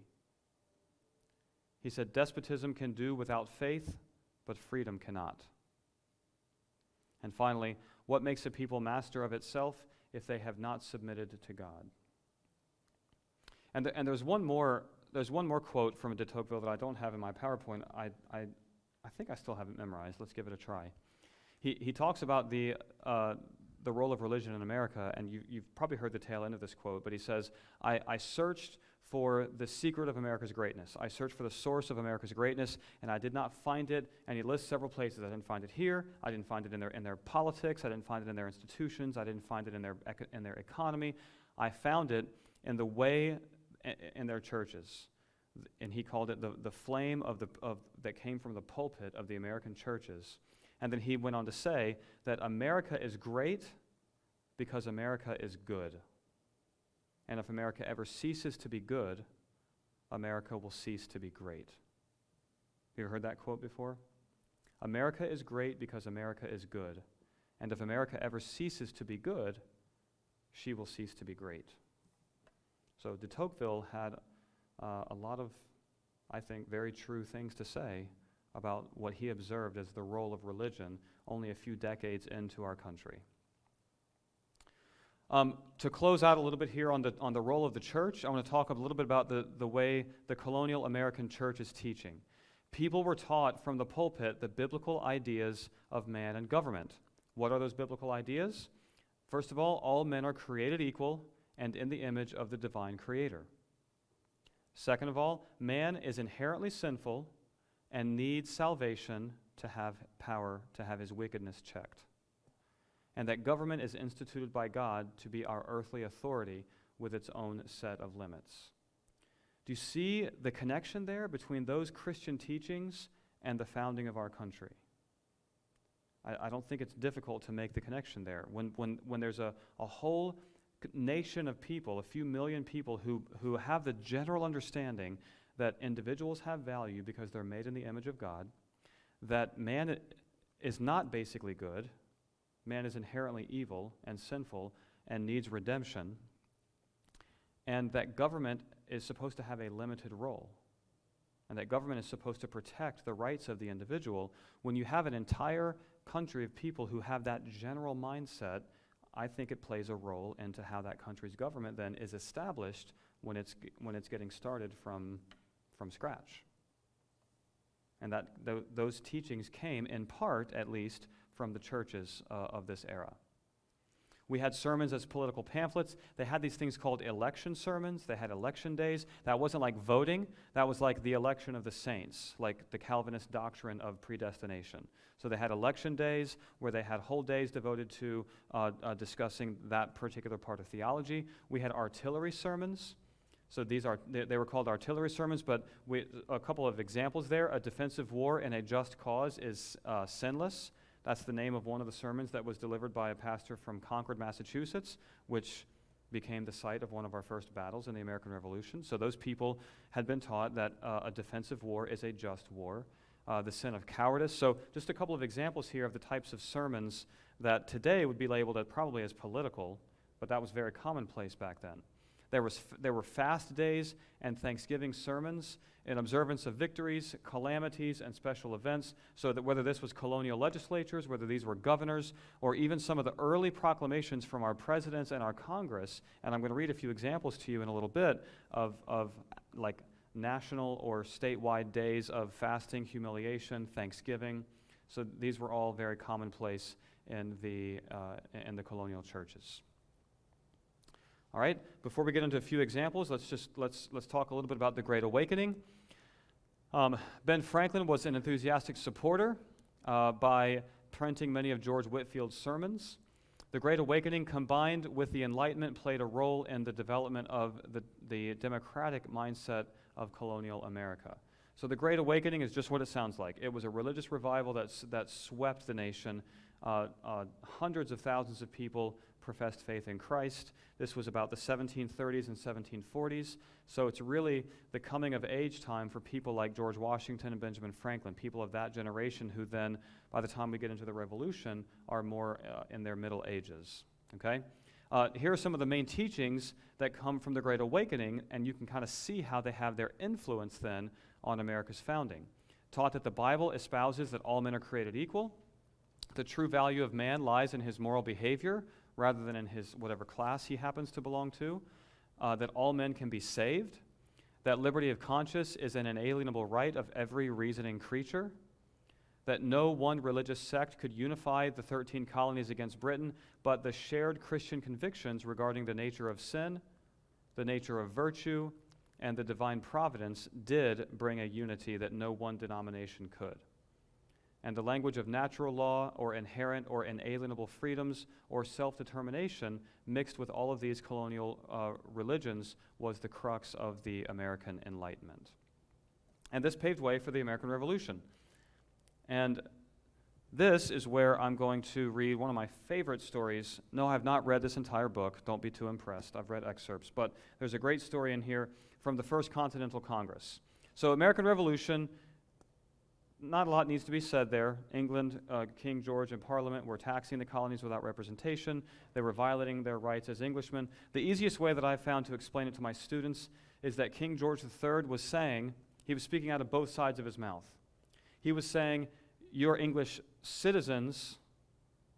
He said, Despotism can do without faith, but freedom cannot. And finally, what makes a people master of itself if they have not submitted to God. And, th- and there's one more there's one more quote from de Tocqueville that I don't have in my PowerPoint. I, I, I think I still have it memorized. Let's give it a try. He, he talks about the, uh, the role of religion in America, and you, you've probably heard the tail end of this quote, but he says, I, I searched for the secret of America's greatness. I searched for the source of America's greatness, and I did not find it. And he lists several places. I didn't find it here. I didn't find it in their, in their politics. I didn't find it in their institutions. I didn't find it in their, in their economy. I found it in the way in their churches. And he called it the, the flame of the, of, that came from the pulpit of the American churches. And then he went on to say that America is great because America is good. And if America ever ceases to be good, America will cease to be great. Have you heard that quote before? America is great because America is good. And if America ever ceases to be good, she will cease to be great. So de Tocqueville had uh, a lot of, I think, very true things to say about what he observed as the role of religion only a few decades into our country. Um, to close out a little bit here on the, on the role of the church, I want to talk a little bit about the, the way the colonial American church is teaching. People were taught from the pulpit the biblical ideas of man and government. What are those biblical ideas? First of all, all men are created equal and in the image of the divine creator. Second of all, man is inherently sinful and needs salvation to have power, to have his wickedness checked and that government is instituted by God to be our earthly authority with its own set of limits. Do you see the connection there between those Christian teachings and the founding of our country? I, I don't think it's difficult to make the connection there. When, when, when there's a, a whole nation of people, a few million people who, who have the general understanding that individuals have value because they're made in the image of God, that man is not basically good, man is inherently evil and sinful and needs redemption, and that government is supposed to have a limited role, and that government is supposed to protect the rights of the individual. When you have an entire country of people who have that general mindset, I think it plays a role into how that country's government then is established when it's, when it's getting started from, from scratch. And that th- those teachings came, in part at least, from the churches uh, of this era. We had sermons as political pamphlets. They had these things called election sermons. They had election days. That wasn't like voting, that was like the election of the saints, like the Calvinist doctrine of predestination. So they had election days where they had whole days devoted to uh, uh, discussing that particular part of theology. We had artillery sermons. So these are they, they were called artillery sermons, but we, a couple of examples there. A defensive war in a just cause is uh, sinless. That's the name of one of the sermons that was delivered by a pastor from Concord, Massachusetts, which became the site of one of our first battles in the American Revolution. So those people had been taught that uh, a defensive war is a just war. Uh, the sin of cowardice. So, just a couple of examples here of the types of sermons that today would be labeled probably as political, but that was very commonplace back then. There, was there were fast days and Thanksgiving sermons in observance of victories, calamities, and special events, so that whether this was colonial legislatures, whether these were governors, or even some of the early proclamations from our presidents and our Congress, and I'm going to read a few examples to you in a little bit of, of like national or statewide days of fasting, humiliation, thanksgiving. So these were all very commonplace in the, uh, in the colonial churches. All right, before we get into a few examples, let's just let's, let's talk a little bit about the Great Awakening. Um, ben Franklin was an enthusiastic supporter uh, by printing many of George Whitefield's sermons. The Great Awakening, combined with the Enlightenment, played a role in the development of the, the democratic mindset of colonial America. So, the Great Awakening is just what it sounds like. It was a religious revival that's, that swept the nation. Uh, uh, hundreds of thousands of people professed faith in Christ. This was about the 1730s and 1740s. So it's really the coming of age time for people like George Washington and Benjamin Franklin, people of that generation who then, by the time we get into the Revolution, are more uh, in their middle ages. Okay? Uh, here are some of the main teachings that come from the Great Awakening, and you can kind of see how they have their influence then on America's founding. Taught that the Bible espouses that all men are created equal, the true value of man lies in his moral behavior rather than in his whatever class he happens to belong to, uh, that all men can be saved, that liberty of conscience is an inalienable right of every reasoning creature, that no one religious sect could unify the 13 colonies against Britain, but the shared Christian convictions regarding the nature of sin, the nature of virtue, and the divine providence did bring a unity that no one denomination could. And the language of natural law or inherent or inalienable freedoms or self determination mixed with all of these colonial uh, religions was the crux of the American Enlightenment. And this paved way for the American Revolution. And this is where I'm going to read one of my favorite stories. No, I've not read this entire book. Don't be too impressed. I've read excerpts. But there's a great story in here from the First Continental Congress. So, American Revolution, not a lot needs to be said there. England, uh, King George, and Parliament were taxing the colonies without representation. They were violating their rights as Englishmen. The easiest way that I've found to explain it to my students is that King George III was saying, he was speaking out of both sides of his mouth. He was saying, You're English citizens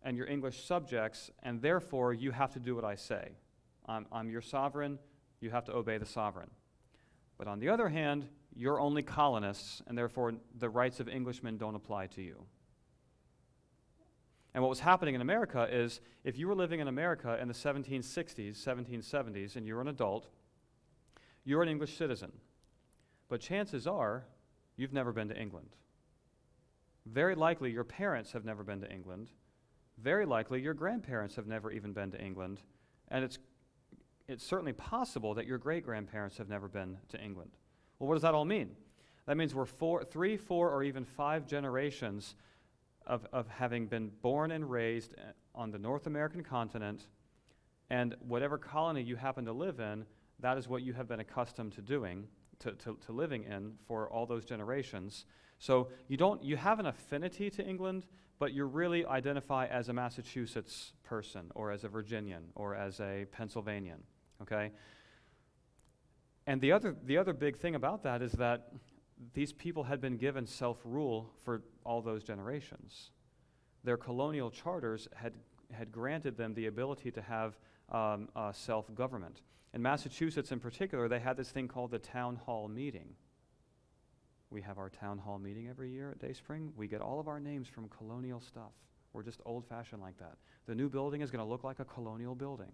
and you're English subjects, and therefore you have to do what I say. I'm, I'm your sovereign, you have to obey the sovereign. But on the other hand, you're only colonists, and therefore the rights of Englishmen don't apply to you. And what was happening in America is if you were living in America in the 1760s, 1770s, and you're an adult, you're an English citizen. But chances are you've never been to England. Very likely your parents have never been to England. Very likely your grandparents have never even been to England. And it's, it's certainly possible that your great grandparents have never been to England. Well, what does that all mean? That means we're four, three, four, or even five generations of, of having been born and raised uh, on the North American continent, and whatever colony you happen to live in, that is what you have been accustomed to doing, to, to, to living in for all those generations. So you don't you have an affinity to England, but you really identify as a Massachusetts person or as a Virginian or as a Pennsylvanian, okay? And the other the other big thing about that is that these people had been given self-rule for all those generations. Their colonial charters had had granted them the ability to have um, uh, self-government. In Massachusetts, in particular, they had this thing called the town hall meeting we have our town hall meeting every year at Dayspring. We get all of our names from colonial stuff. We're just old fashioned like that. The new building is going to look like a colonial building.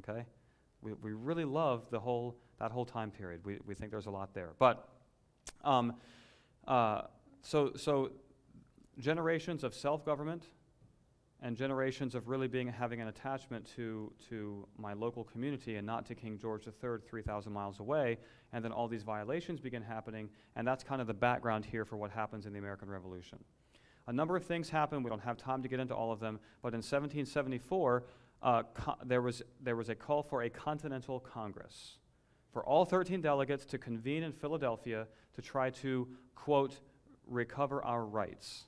Okay? We, we really love the whole, that whole time period. We, we think there's a lot there. But, um, uh, so, so generations of self government and generations of really being having an attachment to, to my local community and not to King George III 3,000 miles away. And then all these violations begin happening, and that's kind of the background here for what happens in the American Revolution. A number of things happen. We don't have time to get into all of them, but in 1774, uh, there, was, there was a call for a Continental Congress for all 13 delegates to convene in Philadelphia to try to, quote, recover our rights.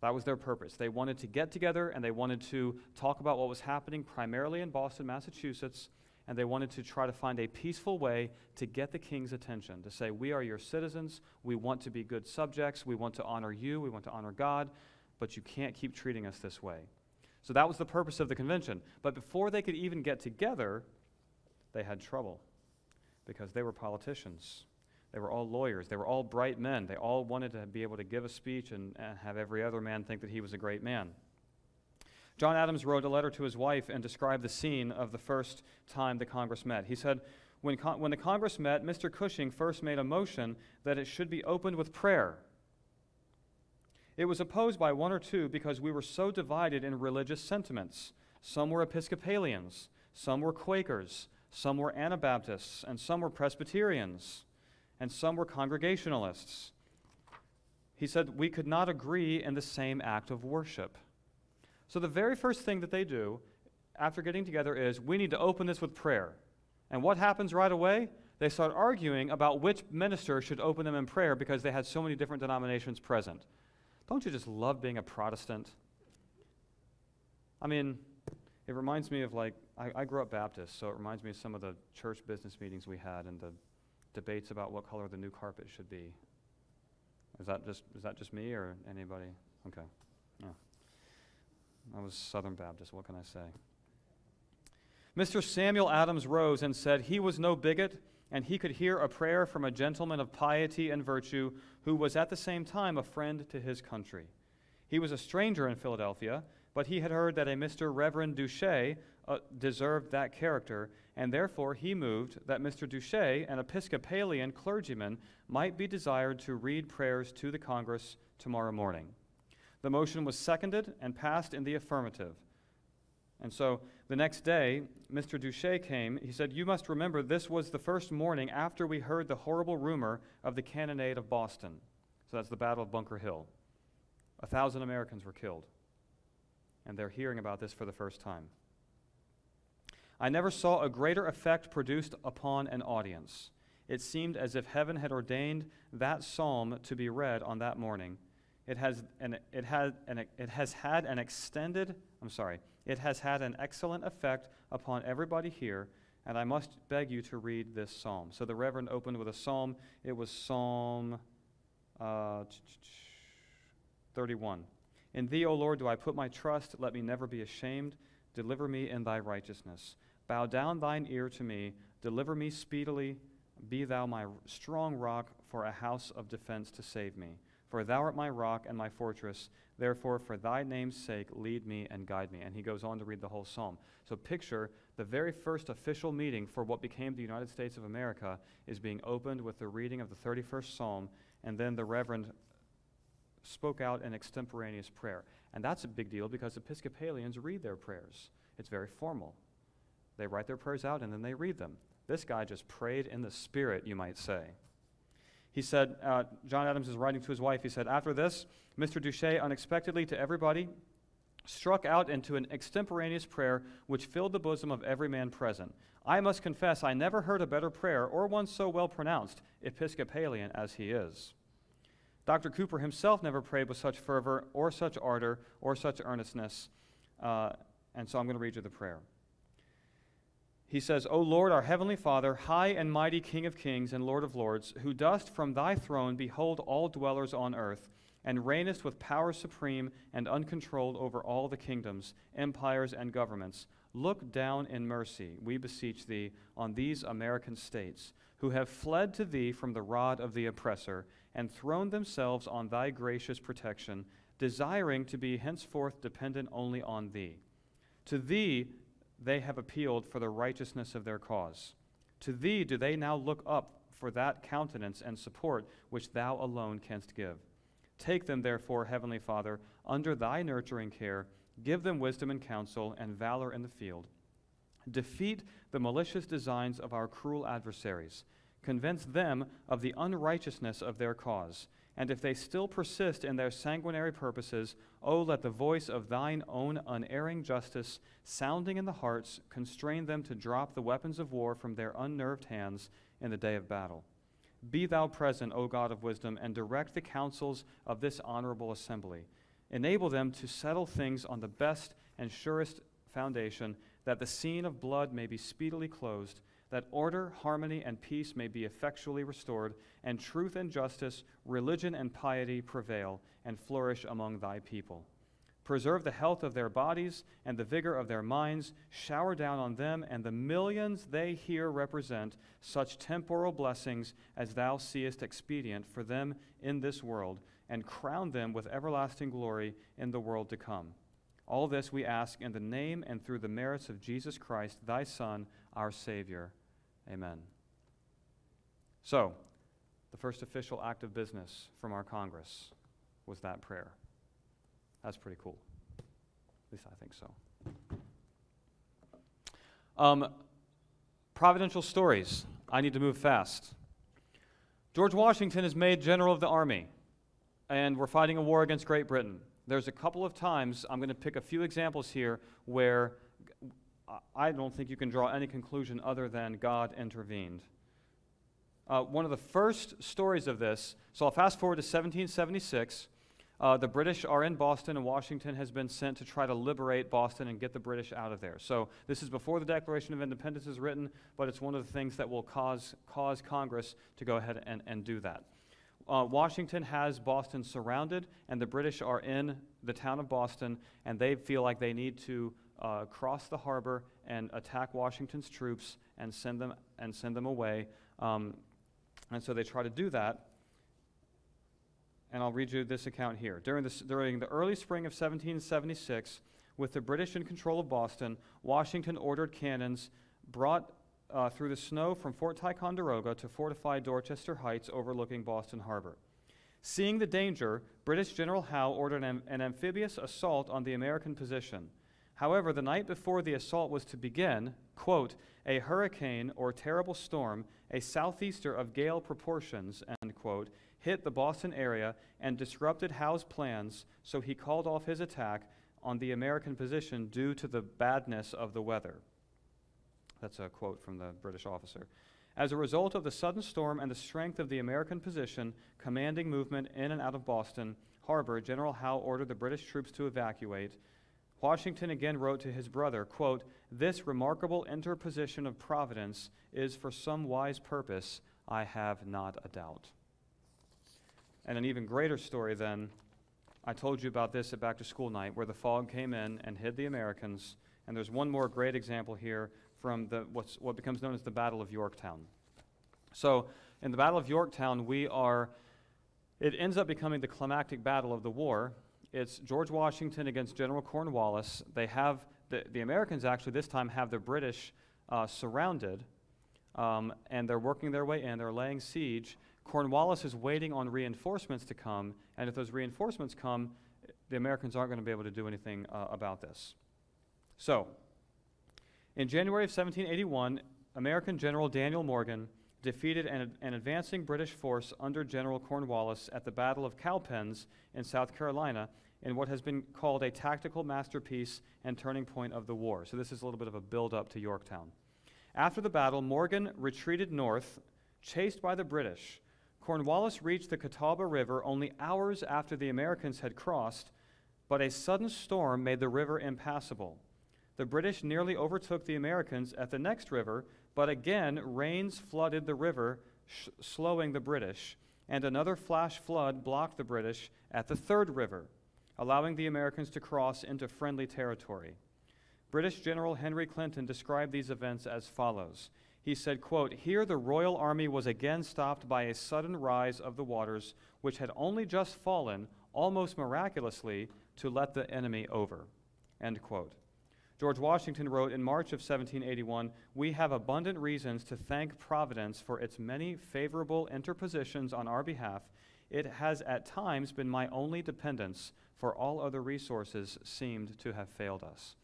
That was their purpose. They wanted to get together and they wanted to talk about what was happening primarily in Boston, Massachusetts, and they wanted to try to find a peaceful way to get the king's attention, to say, We are your citizens, we want to be good subjects, we want to honor you, we want to honor God, but you can't keep treating us this way. So that was the purpose of the convention. But before they could even get together, they had trouble because they were politicians. They were all lawyers. They were all bright men. They all wanted to be able to give a speech and, and, have every other man think that he was a great man. John Adams wrote a letter to his wife and described the scene of the first time the Congress met. He said, when, con- when the Congress met, Mr. Cushing first made a motion that it should be opened with prayer. It was opposed by one or two because we were so divided in religious sentiments. Some were Episcopalians, some were Quakers, some were Anabaptists, and some were Presbyterians and some were Congregationalists. He said we could not agree in the same act of worship. So, the very first thing that they do after getting together is we need to open this with prayer. And what happens right away? They start arguing about which minister should open them in prayer because they had so many different denominations present. Don't you just love being a Protestant? I mean, it reminds me of like, I, I grew up Baptist, so it reminds me of some of the church business meetings we had and the debates about what color the new carpet should be. Is that just is that just me or anybody? Okay. Yeah. I was Southern Baptist. What can I say? Mr. Samuel Adams rose and said he was no bigot, and he could hear a prayer from a gentleman of piety and virtue who was at the same time a friend to his country. He was a stranger in Philadelphia, but he had heard that a Mr. Reverend Duché uh, deserved that character, and therefore he moved that Mr. Duché, an Episcopalian clergyman, might be desired to read prayers to the Congress tomorrow morning. The motion was seconded and passed in the affirmative. And so the next day, Mr. Duché came. He said, You must remember this was the first morning after we heard the horrible rumor of the cannonade of Boston. So that's the Battle of Bunker Hill. A thousand Americans were killed. And they're hearing about this for the first time. I never saw a greater effect produced upon an audience. It seemed as if heaven had ordained that psalm to be read on that morning. It has, an, it, had an, it has had an extended, I'm sorry, it has had an excellent effect upon everybody here, and I must beg you to read this psalm. So the Reverend opened with a psalm. It was Psalm uh, 31. In thee, O Lord, do I put my trust. Let me never be ashamed. Deliver me in thy righteousness. Bow down thine ear to me. Deliver me speedily. Be thou my strong rock for a house of defense to save me. For thou art my rock and my fortress. Therefore, for thy name's sake, lead me and guide me. And he goes on to read the whole psalm. So picture the very first official meeting for what became the United States of America is being opened with the reading of the 31st psalm, and then the Reverend spoke out an extemporaneous prayer. And that's a big deal because Episcopalians read their prayers. It's very formal. They write their prayers out and then they read them. This guy just prayed in the Spirit, you might say. He said, uh, John Adams is writing to his wife, he said, After this, Mr. Duché unexpectedly to everybody struck out into an extemporaneous prayer which filled the bosom of every man present. I must confess, I never heard a better prayer or one so well pronounced, Episcopalian as he is. Dr. Cooper himself never prayed with such fervor or such ardor or such earnestness. Uh, and so I'm going to read you the prayer. He says, O Lord, our heavenly Father, high and mighty King of kings and Lord of lords, who dost from thy throne behold all dwellers on earth, and reignest with power supreme and uncontrolled over all the kingdoms, empires, and governments, look down in mercy, we beseech thee, on these American states, who have fled to thee from the rod of the oppressor, and thrown themselves on thy gracious protection, desiring to be henceforth dependent only on thee. To thee, they have appealed for the righteousness of their cause. To thee do they now look up for that countenance and support which thou alone canst give. Take them, therefore, Heavenly Father, under thy nurturing care. Give them wisdom and counsel and valor in the field. Defeat the malicious designs of our cruel adversaries. Convince them of the unrighteousness of their cause and if they still persist in their sanguinary purposes, oh, let the voice of thine own unerring justice, sounding in the hearts, constrain them to drop the weapons of war from their unnerved hands in the day of battle. Be thou present, O God of wisdom, and direct the counsels of this honorable assembly. Enable them to settle things on the best and surest foundation, that the scene of blood may be speedily closed that order, harmony, and peace may be effectually restored, and truth and justice, religion and piety prevail and flourish among thy people. Preserve the health of their bodies and the vigor of their minds. Shower down on them and the millions they here represent such temporal blessings as thou seest expedient for them in this world, and crown them with everlasting glory in the world to come. All this we ask in the name and through the merits of Jesus Christ, thy Son, our Savior. Amen. So, the first official act of business from our Congress was that prayer. That's pretty cool. At least I think so. Um, providential stories. I need to move fast. George Washington is made general of the army, and we're fighting a war against Great Britain. There's a couple of times, I'm going to pick a few examples here, where I don't think you can draw any conclusion other than God intervened. Uh, one of the first stories of this, so I'll fast forward to 1776. Uh, the British are in Boston, and Washington has been sent to try to liberate Boston and get the British out of there. So this is before the Declaration of Independence is written, but it's one of the things that will cause, cause Congress to go ahead and, and do that. Uh, Washington has Boston surrounded, and the British are in the town of Boston, and they feel like they need to uh, cross the harbor and attack Washington's troops and send them and send them away. Um, and so they try to do that. And I'll read you this account here. During the, during the early spring of 1776, with the British in control of Boston, Washington ordered cannons brought uh, through the snow from Fort Ticonderoga to fortify Dorchester Heights overlooking Boston Harbor. Seeing the danger, British General Howe ordered an, an amphibious assault on the American position. However, the night before the assault was to begin, quote, a hurricane or terrible storm, a southeaster of gale proportions, end quote, hit the Boston area and disrupted Howe's plans, so he called off his attack on the American position due to the badness of the weather. That's a quote from the British officer. As a result of the sudden storm and the strength of the American position commanding movement in and out of Boston Harbor, General Howe ordered the British troops to evacuate. Washington again wrote to his brother, quote, This remarkable interposition of Providence is for some wise purpose, I have not a doubt. And an even greater story then, I told you about this at back to school night, where the fog came in and hid the Americans. And there's one more great example here from the, what's, what becomes known as the Battle of Yorktown. So, in the Battle of Yorktown, we are, it ends up becoming the climactic battle of the war. It's George Washington against General Cornwallis. They have, the, the Americans actually this time have the British uh, surrounded, um, and they're working their way in, they're laying siege. Cornwallis is waiting on reinforcements to come, and if those reinforcements come, the Americans aren't going to be able to do anything uh, about this. So, in January of 1781, American General Daniel Morgan defeated an, an, advancing British force under General Cornwallis at the Battle of Cowpens in South Carolina in what has been called a tactical masterpiece and turning point of the war. So, this is a little bit of a build up to Yorktown. After the battle, Morgan retreated north, chased by the British. Cornwallis reached the Catawba River only hours after the Americans had crossed, but a sudden storm made the river impassable. The British nearly overtook the Americans at the next river, but again, rains flooded the river, sh- slowing the British, and another flash flood blocked the British at the third river, allowing the Americans to cross into friendly territory. British General Henry Clinton described these events as follows. He said, quote, Here the Royal Army was again stopped by a sudden rise of the waters, which had only just fallen, almost miraculously, to let the enemy over. End quote. George Washington wrote in March of 1781 We have abundant reasons to thank Providence for its many favorable interpositions on our behalf. It has at times been my only dependence, for all other resources seemed to have failed us.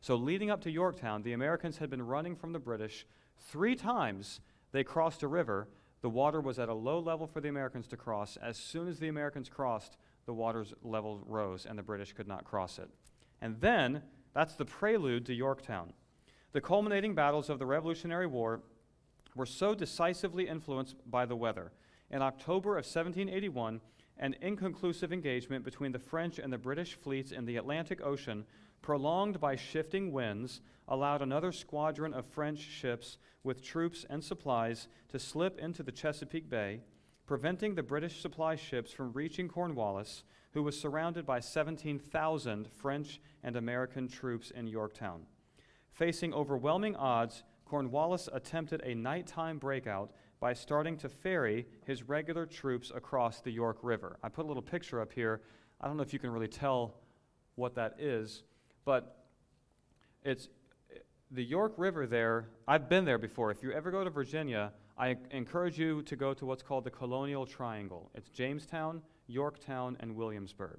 So, leading up to Yorktown, the Americans had been running from the British. Three times they crossed a river. The water was at a low level for the Americans to cross. As soon as the Americans crossed, the water's level rose and the British could not cross it. And then that's the prelude to Yorktown. The culminating battles of the Revolutionary War were so decisively influenced by the weather. In October of 1781, an inconclusive engagement between the French and the British fleets in the Atlantic Ocean, prolonged by shifting winds, allowed another squadron of French ships with troops and supplies to slip into the Chesapeake Bay, preventing the British supply ships from reaching Cornwallis, who was surrounded by 17,000 French and American troops in Yorktown. Facing overwhelming odds, Cornwallis attempted a nighttime breakout by starting to ferry his regular troops across the York River. I put a little picture up here. I don't know if you can really tell what that is, but it's the York River there. I've been there before. If you ever go to Virginia, I encourage you to go to what's called the Colonial Triangle. It's Jamestown, Yorktown, and Williamsburg.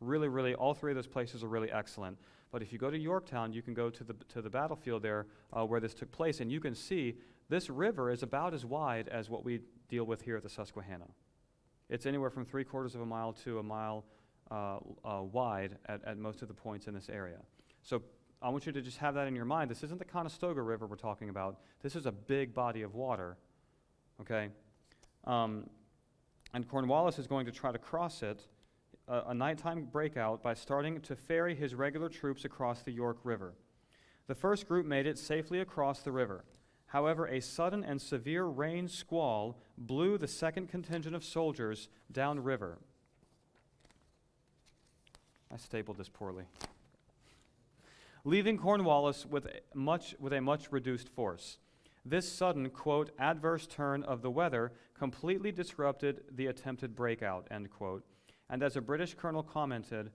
Really, really, all three of those places are really excellent. But if you go to Yorktown, you can go to the, to the battlefield there uh, where this took place, and you can see this river is about as wide as what we deal with here at the Susquehanna. It's anywhere from three quarters of a mile to a mile uh, uh, wide at, at most of the points in this area. So I want you to just have that in your mind. This isn't the Conestoga River we're talking about. This is a big body of water. Okay? Um, and Cornwallis is going to try to cross it, a nighttime breakout, by starting to ferry his regular troops across the York River. The first group made it safely across the river. However, a sudden and severe rain squall blew the second contingent of soldiers downriver. I stapled this poorly. leaving Cornwallis with much, with a much reduced force. This sudden, quote, adverse turn of the weather completely disrupted the attempted breakout, end quote. And as a British colonel commented,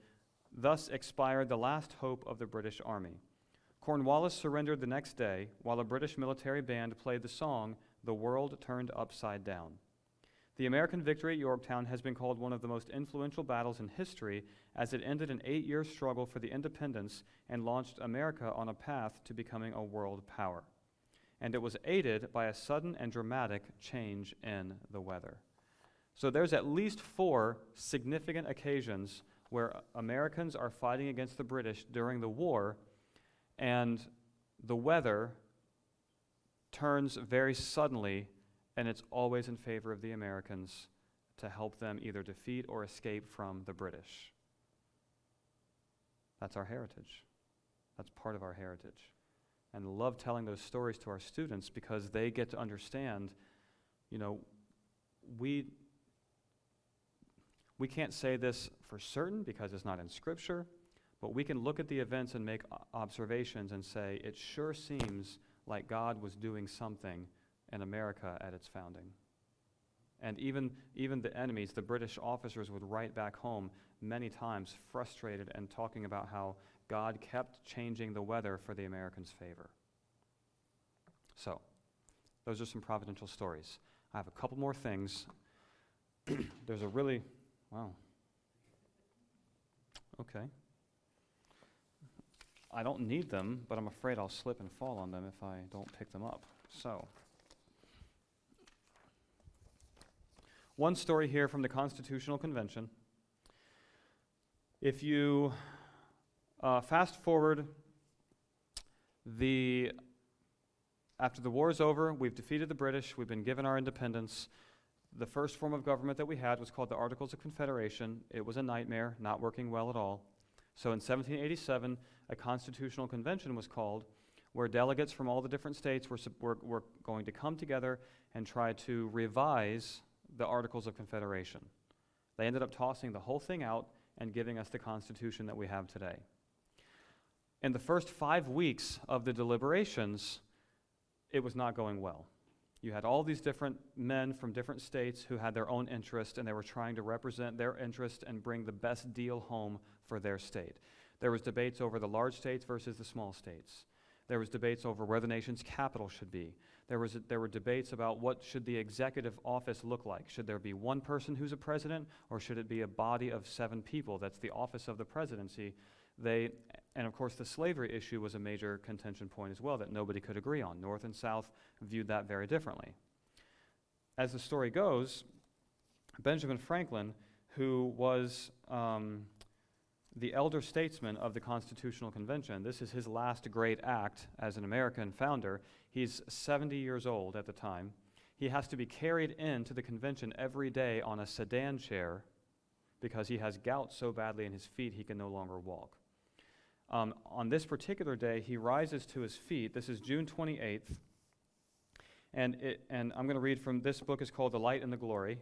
thus expired the last hope of the British Army. Cornwallis surrendered the next day while a British military band played the song, The World Turned Upside Down. The American victory at Yorktown has been called one of the most influential battles in history as it ended an eight year struggle for the independence and launched America on a path to becoming a world power. And it was aided by a sudden and dramatic change in the weather. So there's at least four significant occasions where Americans are fighting against the British during the war, and the weather turns very suddenly and it's always in favor of the Americans to help them either defeat or escape from the British. That's our heritage. That's part of our heritage. And love telling those stories to our students because they get to understand, you know, we we can't say this for certain because it's not in scripture, but we can look at the events and make observations and say it sure seems like God was doing something in America at its founding. And even, even the enemies, the British officers, would write back home many times, frustrated and talking about how God kept changing the weather for the Americans' favor. So, those are some providential stories. I have a couple more things. There's a really, wow. Okay. I don't need them, but I'm afraid I'll slip and fall on them if I don't pick them up. So, One story here from the Constitutional Convention. If you uh, fast forward the after the war is over, we've defeated the British, we've been given our independence. The first form of government that we had was called the Articles of Confederation. It was a nightmare, not working well at all. So in 1787, a constitutional convention was called where delegates from all the different states were, were, were going to come together and try to revise the Articles of Confederation. They ended up tossing the whole thing out and giving us the Constitution that we have today. In the first five weeks of the deliberations, it was not going well. You had all these different men from different states who had their own interest, and they were trying to represent their interest and bring the best deal home for their state. There was debates over the large states versus the small states. There was debates over where the nation's capital should be. There, was there were debates about what should the executive office look like. Should there be one person who's a president, or should it be a body of seven people? That's the office of the presidency. They, and of course, the slavery issue was a major contention point as well that nobody could agree on. North and South viewed that very differently. As the story goes, Benjamin Franklin, who was um, the elder statesman of the Constitutional Convention. This is his last great act as an American founder. He's 70 years old at the time. He has to be carried into the convention every day on a sedan chair because he has gout so badly in his feet he can no longer walk. Um, on this particular day, he rises to his feet. This is June 28th. And, it, and I'm going to read from this book. is called The Light and the Glory.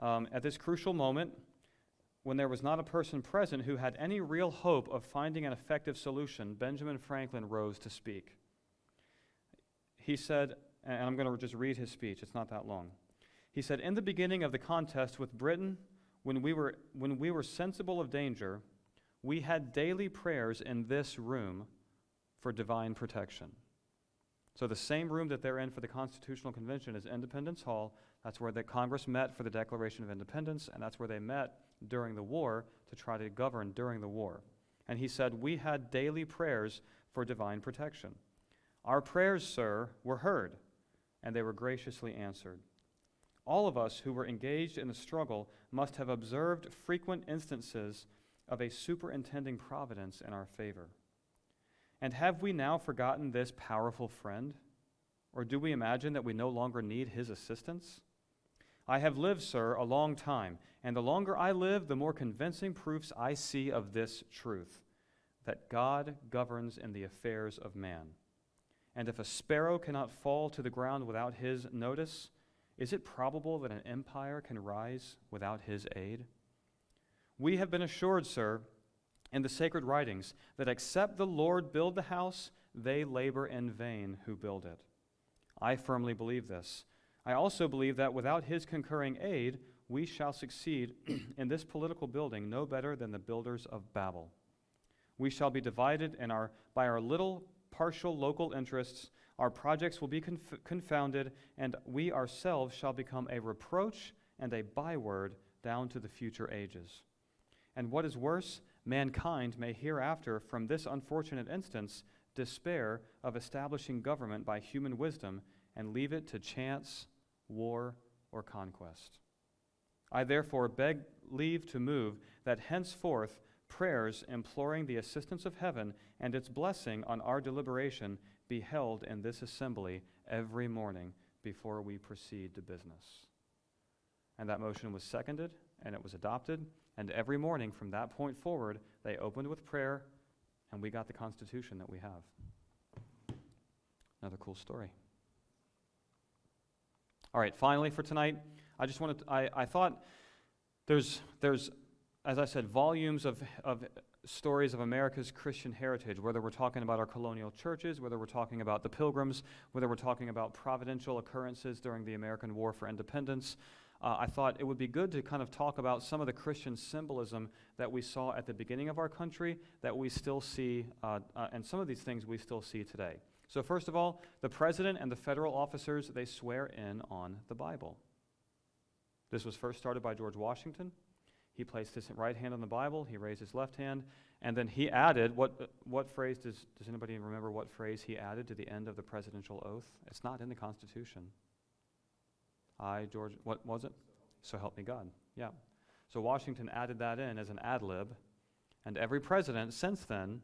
Um, at this crucial moment, when there was not a person present who had any real hope of finding an effective solution, Benjamin Franklin rose to speak. He said, and I'm going to just read his speech, it's not that long. He said, In the beginning of the contest with Britain, when we were, when we were sensible of danger, we had daily prayers in this room for divine protection. So, the same room that they're in for the Constitutional Convention is Independence Hall. That's where the Congress met for the Declaration of Independence, and that's where they met during the war to try to govern during the war. And he said, We had daily prayers for divine protection. Our prayers, sir, were heard, and they were graciously answered. All of us who were engaged in the struggle must have observed frequent instances of a superintending providence in our favor. And have we now forgotten this powerful friend? Or do we imagine that we no longer need his assistance? I have lived, sir, a long time, and the longer I live, the more convincing proofs I see of this truth that God governs in the affairs of man. And if a sparrow cannot fall to the ground without his notice, is it probable that an empire can rise without his aid? We have been assured, sir, in the sacred writings that except the Lord build the house, they labor in vain who build it. I firmly believe this. I also believe that without his concurring aid, we shall succeed in this political building no better than the builders of Babel. We shall be divided in our, by our little partial local interests. Our projects will be conf- confounded, and we ourselves shall become a reproach and a byword down to the future ages. And what is worse, mankind may hereafter, from this unfortunate instance, despair of establishing government by human wisdom and leave it to chance, war, or conquest. I therefore beg leave to move that henceforth prayers imploring the assistance of heaven and its blessing on our deliberation be held in this assembly every morning before we proceed to business. And that motion was seconded and it was adopted. And every morning from that point forward, they opened with prayer, and we got the Constitution that we have. Another cool story. All right, finally for tonight, I just wanted to, I, I thought there's, there's, as I said, volumes of, of stories of America's Christian heritage, whether we're talking about our colonial churches, whether we're talking about the pilgrims, whether we're talking about providential occurrences during the American War for Independence, uh, I thought it would be good to kind of talk about some of the Christian symbolism that we saw at the beginning of our country that we still see, uh, uh, and some of these things we still see today. So, first of all, the president and the federal officers, they swear in on the Bible. This was first started by George Washington. He placed his right hand on the Bible, he raised his left hand, and then he added what, what phrase does, does anybody remember what phrase he added to the end of the presidential oath? It's not in the Constitution. I, George, what was it? So help me God. Yeah. So Washington added that in as an ad lib, and every president since then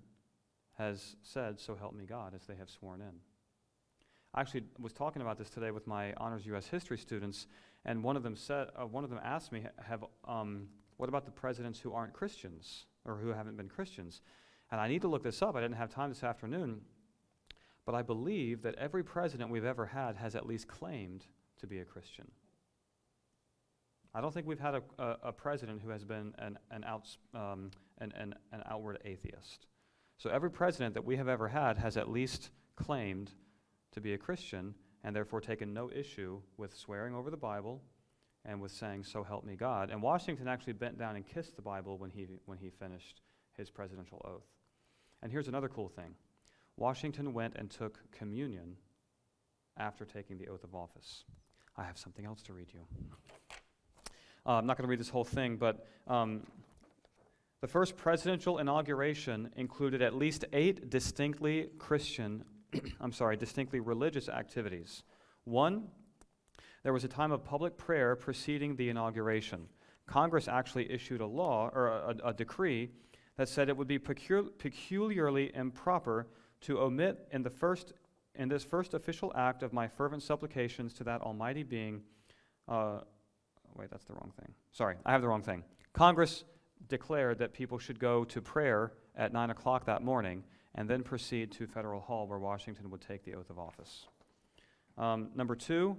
has said, So help me God, as they have sworn in. I actually was talking about this today with my honors U.S. history students, and one of them said, uh, one of them asked me, "Have um, what about the presidents who aren't Christians or who haven't been Christians?" And I need to look this up. I didn't have time this afternoon, but I believe that every president we've ever had has at least claimed to be a Christian. I don't think we've had a, a, a president who has been an, an, um, an, an, an outward atheist. So every president that we have ever had has at least claimed to be a Christian and therefore taken no issue with swearing over the Bible and with saying, So help me God. And Washington actually bent down and kissed the Bible when he, when he finished his presidential oath. And here's another cool thing Washington went and took communion after taking the oath of office. I have something else to read you. Uh, I'm not going to read this whole thing, but um, the first presidential inauguration included at least eight distinctly Christian, I'm sorry, distinctly religious activities. One, there was a time of public prayer preceding the inauguration. Congress actually issued a law or a, a decree that said it would be pecul- peculiarly improper to omit in the first in this first official act of my fervent supplications to that Almighty Being, uh, wait, that's the wrong thing. Sorry, I have the wrong thing. Congress declared that people should go to prayer at 9 o'clock that morning and then proceed to Federal Hall where Washington would take the oath of office. Um, number two,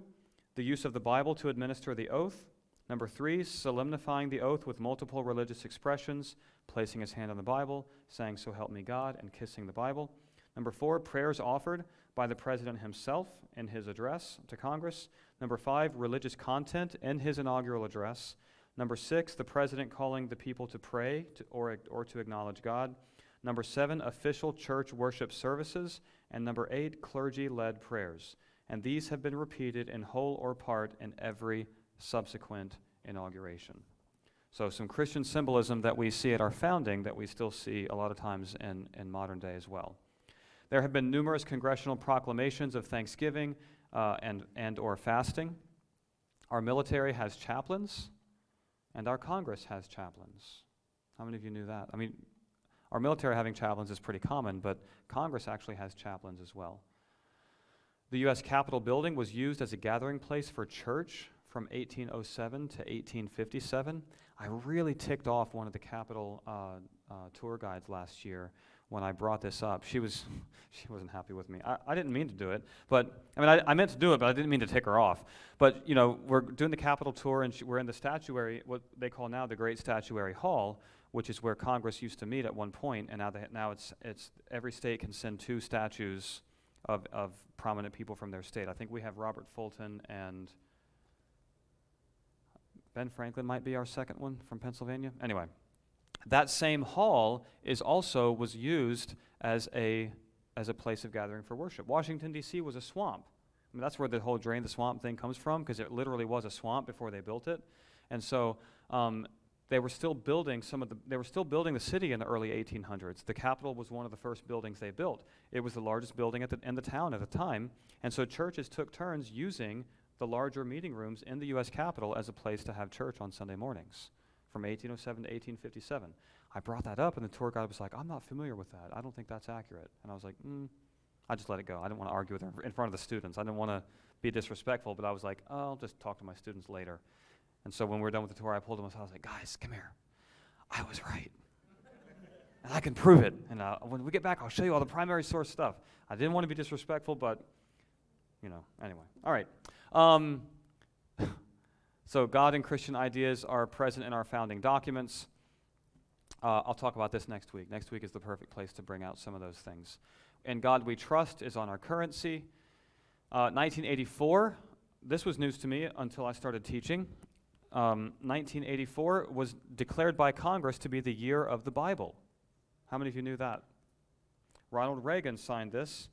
the use of the Bible to administer the oath. Number three, solemnifying the oath with multiple religious expressions, placing his hand on the Bible, saying, So help me God, and kissing the Bible. Number four, prayers offered by the president himself in his address to Congress. Number five, religious content in his inaugural address. Number six, the president calling the people to pray to, or, or to acknowledge God. Number seven, official church worship services. And number eight, clergy led prayers. And these have been repeated in whole or part in every subsequent inauguration. So, some Christian symbolism that we see at our founding that we still see a lot of times in, in modern day as well. There have been numerous congressional proclamations of thanksgiving uh, and, and or fasting. Our military has chaplains, and our Congress has chaplains. How many of you knew that? I mean, our military having chaplains is pretty common, but Congress actually has chaplains as well. The U.S. Capitol building was used as a gathering place for church from 1807 to 1857. I really ticked off one of the Capitol uh, uh, tour guides last year when I brought this up. She was she wasn't happy with me. I, I didn't mean to do it, but I mean I, I, meant to do it, but I didn't mean to take her off. But you know, we're doing the Capitol tour, and we're in the statuary, what they call now the Great Statuary Hall, which is where Congress used to meet at one point, and now, they, now it's, it's, every state can send two statues of, of prominent people from their state. I think we have Robert Fulton and Ben Franklin might be our second one from Pennsylvania. Anyway, that same hall is also was used as a as a place of gathering for worship. Washington D.C. was a swamp. I mean, that's where the whole drain the swamp thing comes from because it literally was a swamp before they built it, and so um, they were still building some of the they were still building the city in the early 1800s. The Capitol was one of the first buildings they built. It was the largest building at the, in the town at the time, and so churches took turns using the larger meeting rooms in the U.S. Capitol as a place to have church on Sunday mornings from 1807 to 1857. I brought that up, and the tour guide was like, I'm not familiar with that. I don't think that's accurate. And I was like, mm. I just let it go. I didn't want to argue with her in front of the students. I didn't want to be disrespectful, but I was like, oh, I'll just talk to my students later. And so when we were done with the tour, I pulled them aside. I was like, guys, come here. I was right. and I can prove it. And uh, when we get back, I'll show you all the primary source stuff. I didn't want to be disrespectful, but, you know, anyway. All right. Um, so God and Christian ideas are present in our founding documents. Uh, I'll talk about this next week. Next week is the perfect place to bring out some of those things. And God We Trust is on our currency. Uh, 1984, this was news to me until I started teaching. Um, 1984 was declared by Congress to be the year of the Bible. How many of you knew that? Ronald Reagan signed this.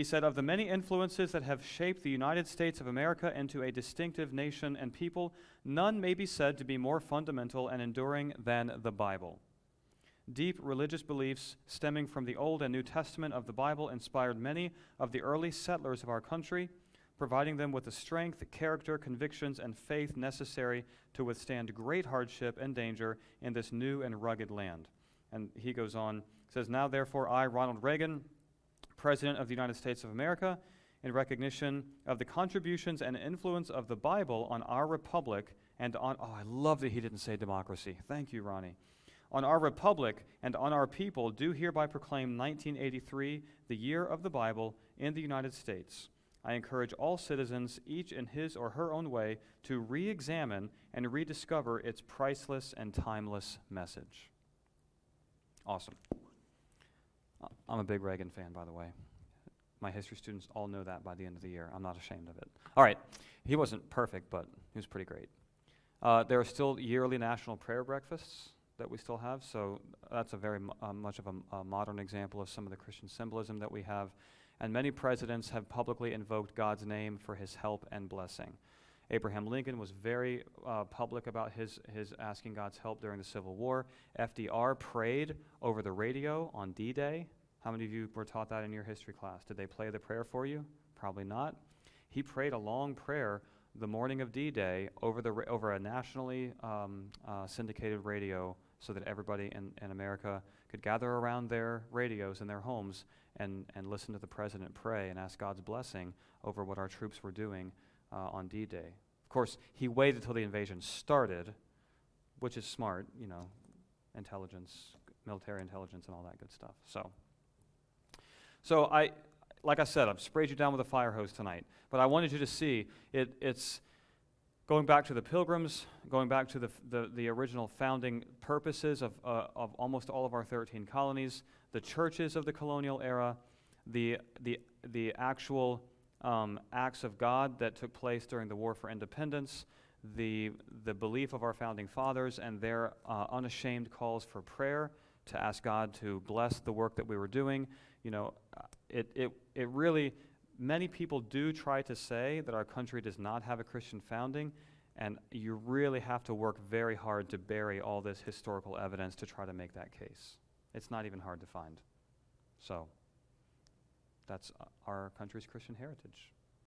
He said, Of the many influences that have shaped the United States of America into a distinctive nation and people, none may be said to be more fundamental and enduring than the Bible. Deep religious beliefs stemming from the Old and New Testament of the Bible inspired many of the early settlers of our country, providing them with the strength, character, convictions, and faith necessary to withstand great hardship and danger in this new and rugged land. And he goes on, says, Now therefore I, Ronald Reagan, President of the United States of America, in recognition of the contributions and influence of the Bible on our republic and on, oh, I love that he didn't say democracy. Thank you, Ronnie. On our republic and on our people, do hereby proclaim 1983 the year of the Bible in the United States. I encourage all citizens, each in his or her own way, to re examine and rediscover its priceless and timeless message. Awesome. I'm a big Reagan fan, by the way. My history students all know that by the end of the year. I'm not ashamed of it. All right, he wasn't perfect, but he was pretty great. Uh, there are still yearly national prayer breakfasts that we still have, so that's a very uh, much of a, a modern example of some of the Christian symbolism that we have. And many presidents have publicly invoked God's name for his help and blessing. Abraham Lincoln was very uh, public about his, his asking God's help during the Civil War. FDR prayed over the radio on D Day. How many of you were taught that in your history class? Did they play the prayer for you? Probably not. He prayed a long prayer the morning of D Day over, the, over a nationally um, uh, syndicated radio so that everybody in, in America could gather around their radios in their homes and, and listen to the president pray and ask God's blessing over what our troops were doing uh, on D Day. Of course, he waited till the invasion started, which is smart, you know, intelligence, military intelligence, and all that good stuff. So, so I, like I said, I've sprayed you down with a fire hose tonight, but I wanted you to see it, it's going back to the pilgrims, going back to the, the, the original founding purposes of, uh, of almost all of our 13 colonies, the churches of the colonial era, the, the, the actual um, acts of God that took place during the War for Independence, the, the belief of our founding fathers, and their uh, unashamed calls for prayer to ask God to bless the work that we were doing. You know, uh, it, it, it really, many people do try to say that our country does not have a Christian founding, and you really have to work very hard to bury all this historical evidence to try to make that case. It's not even hard to find. So, that's our country's Christian heritage.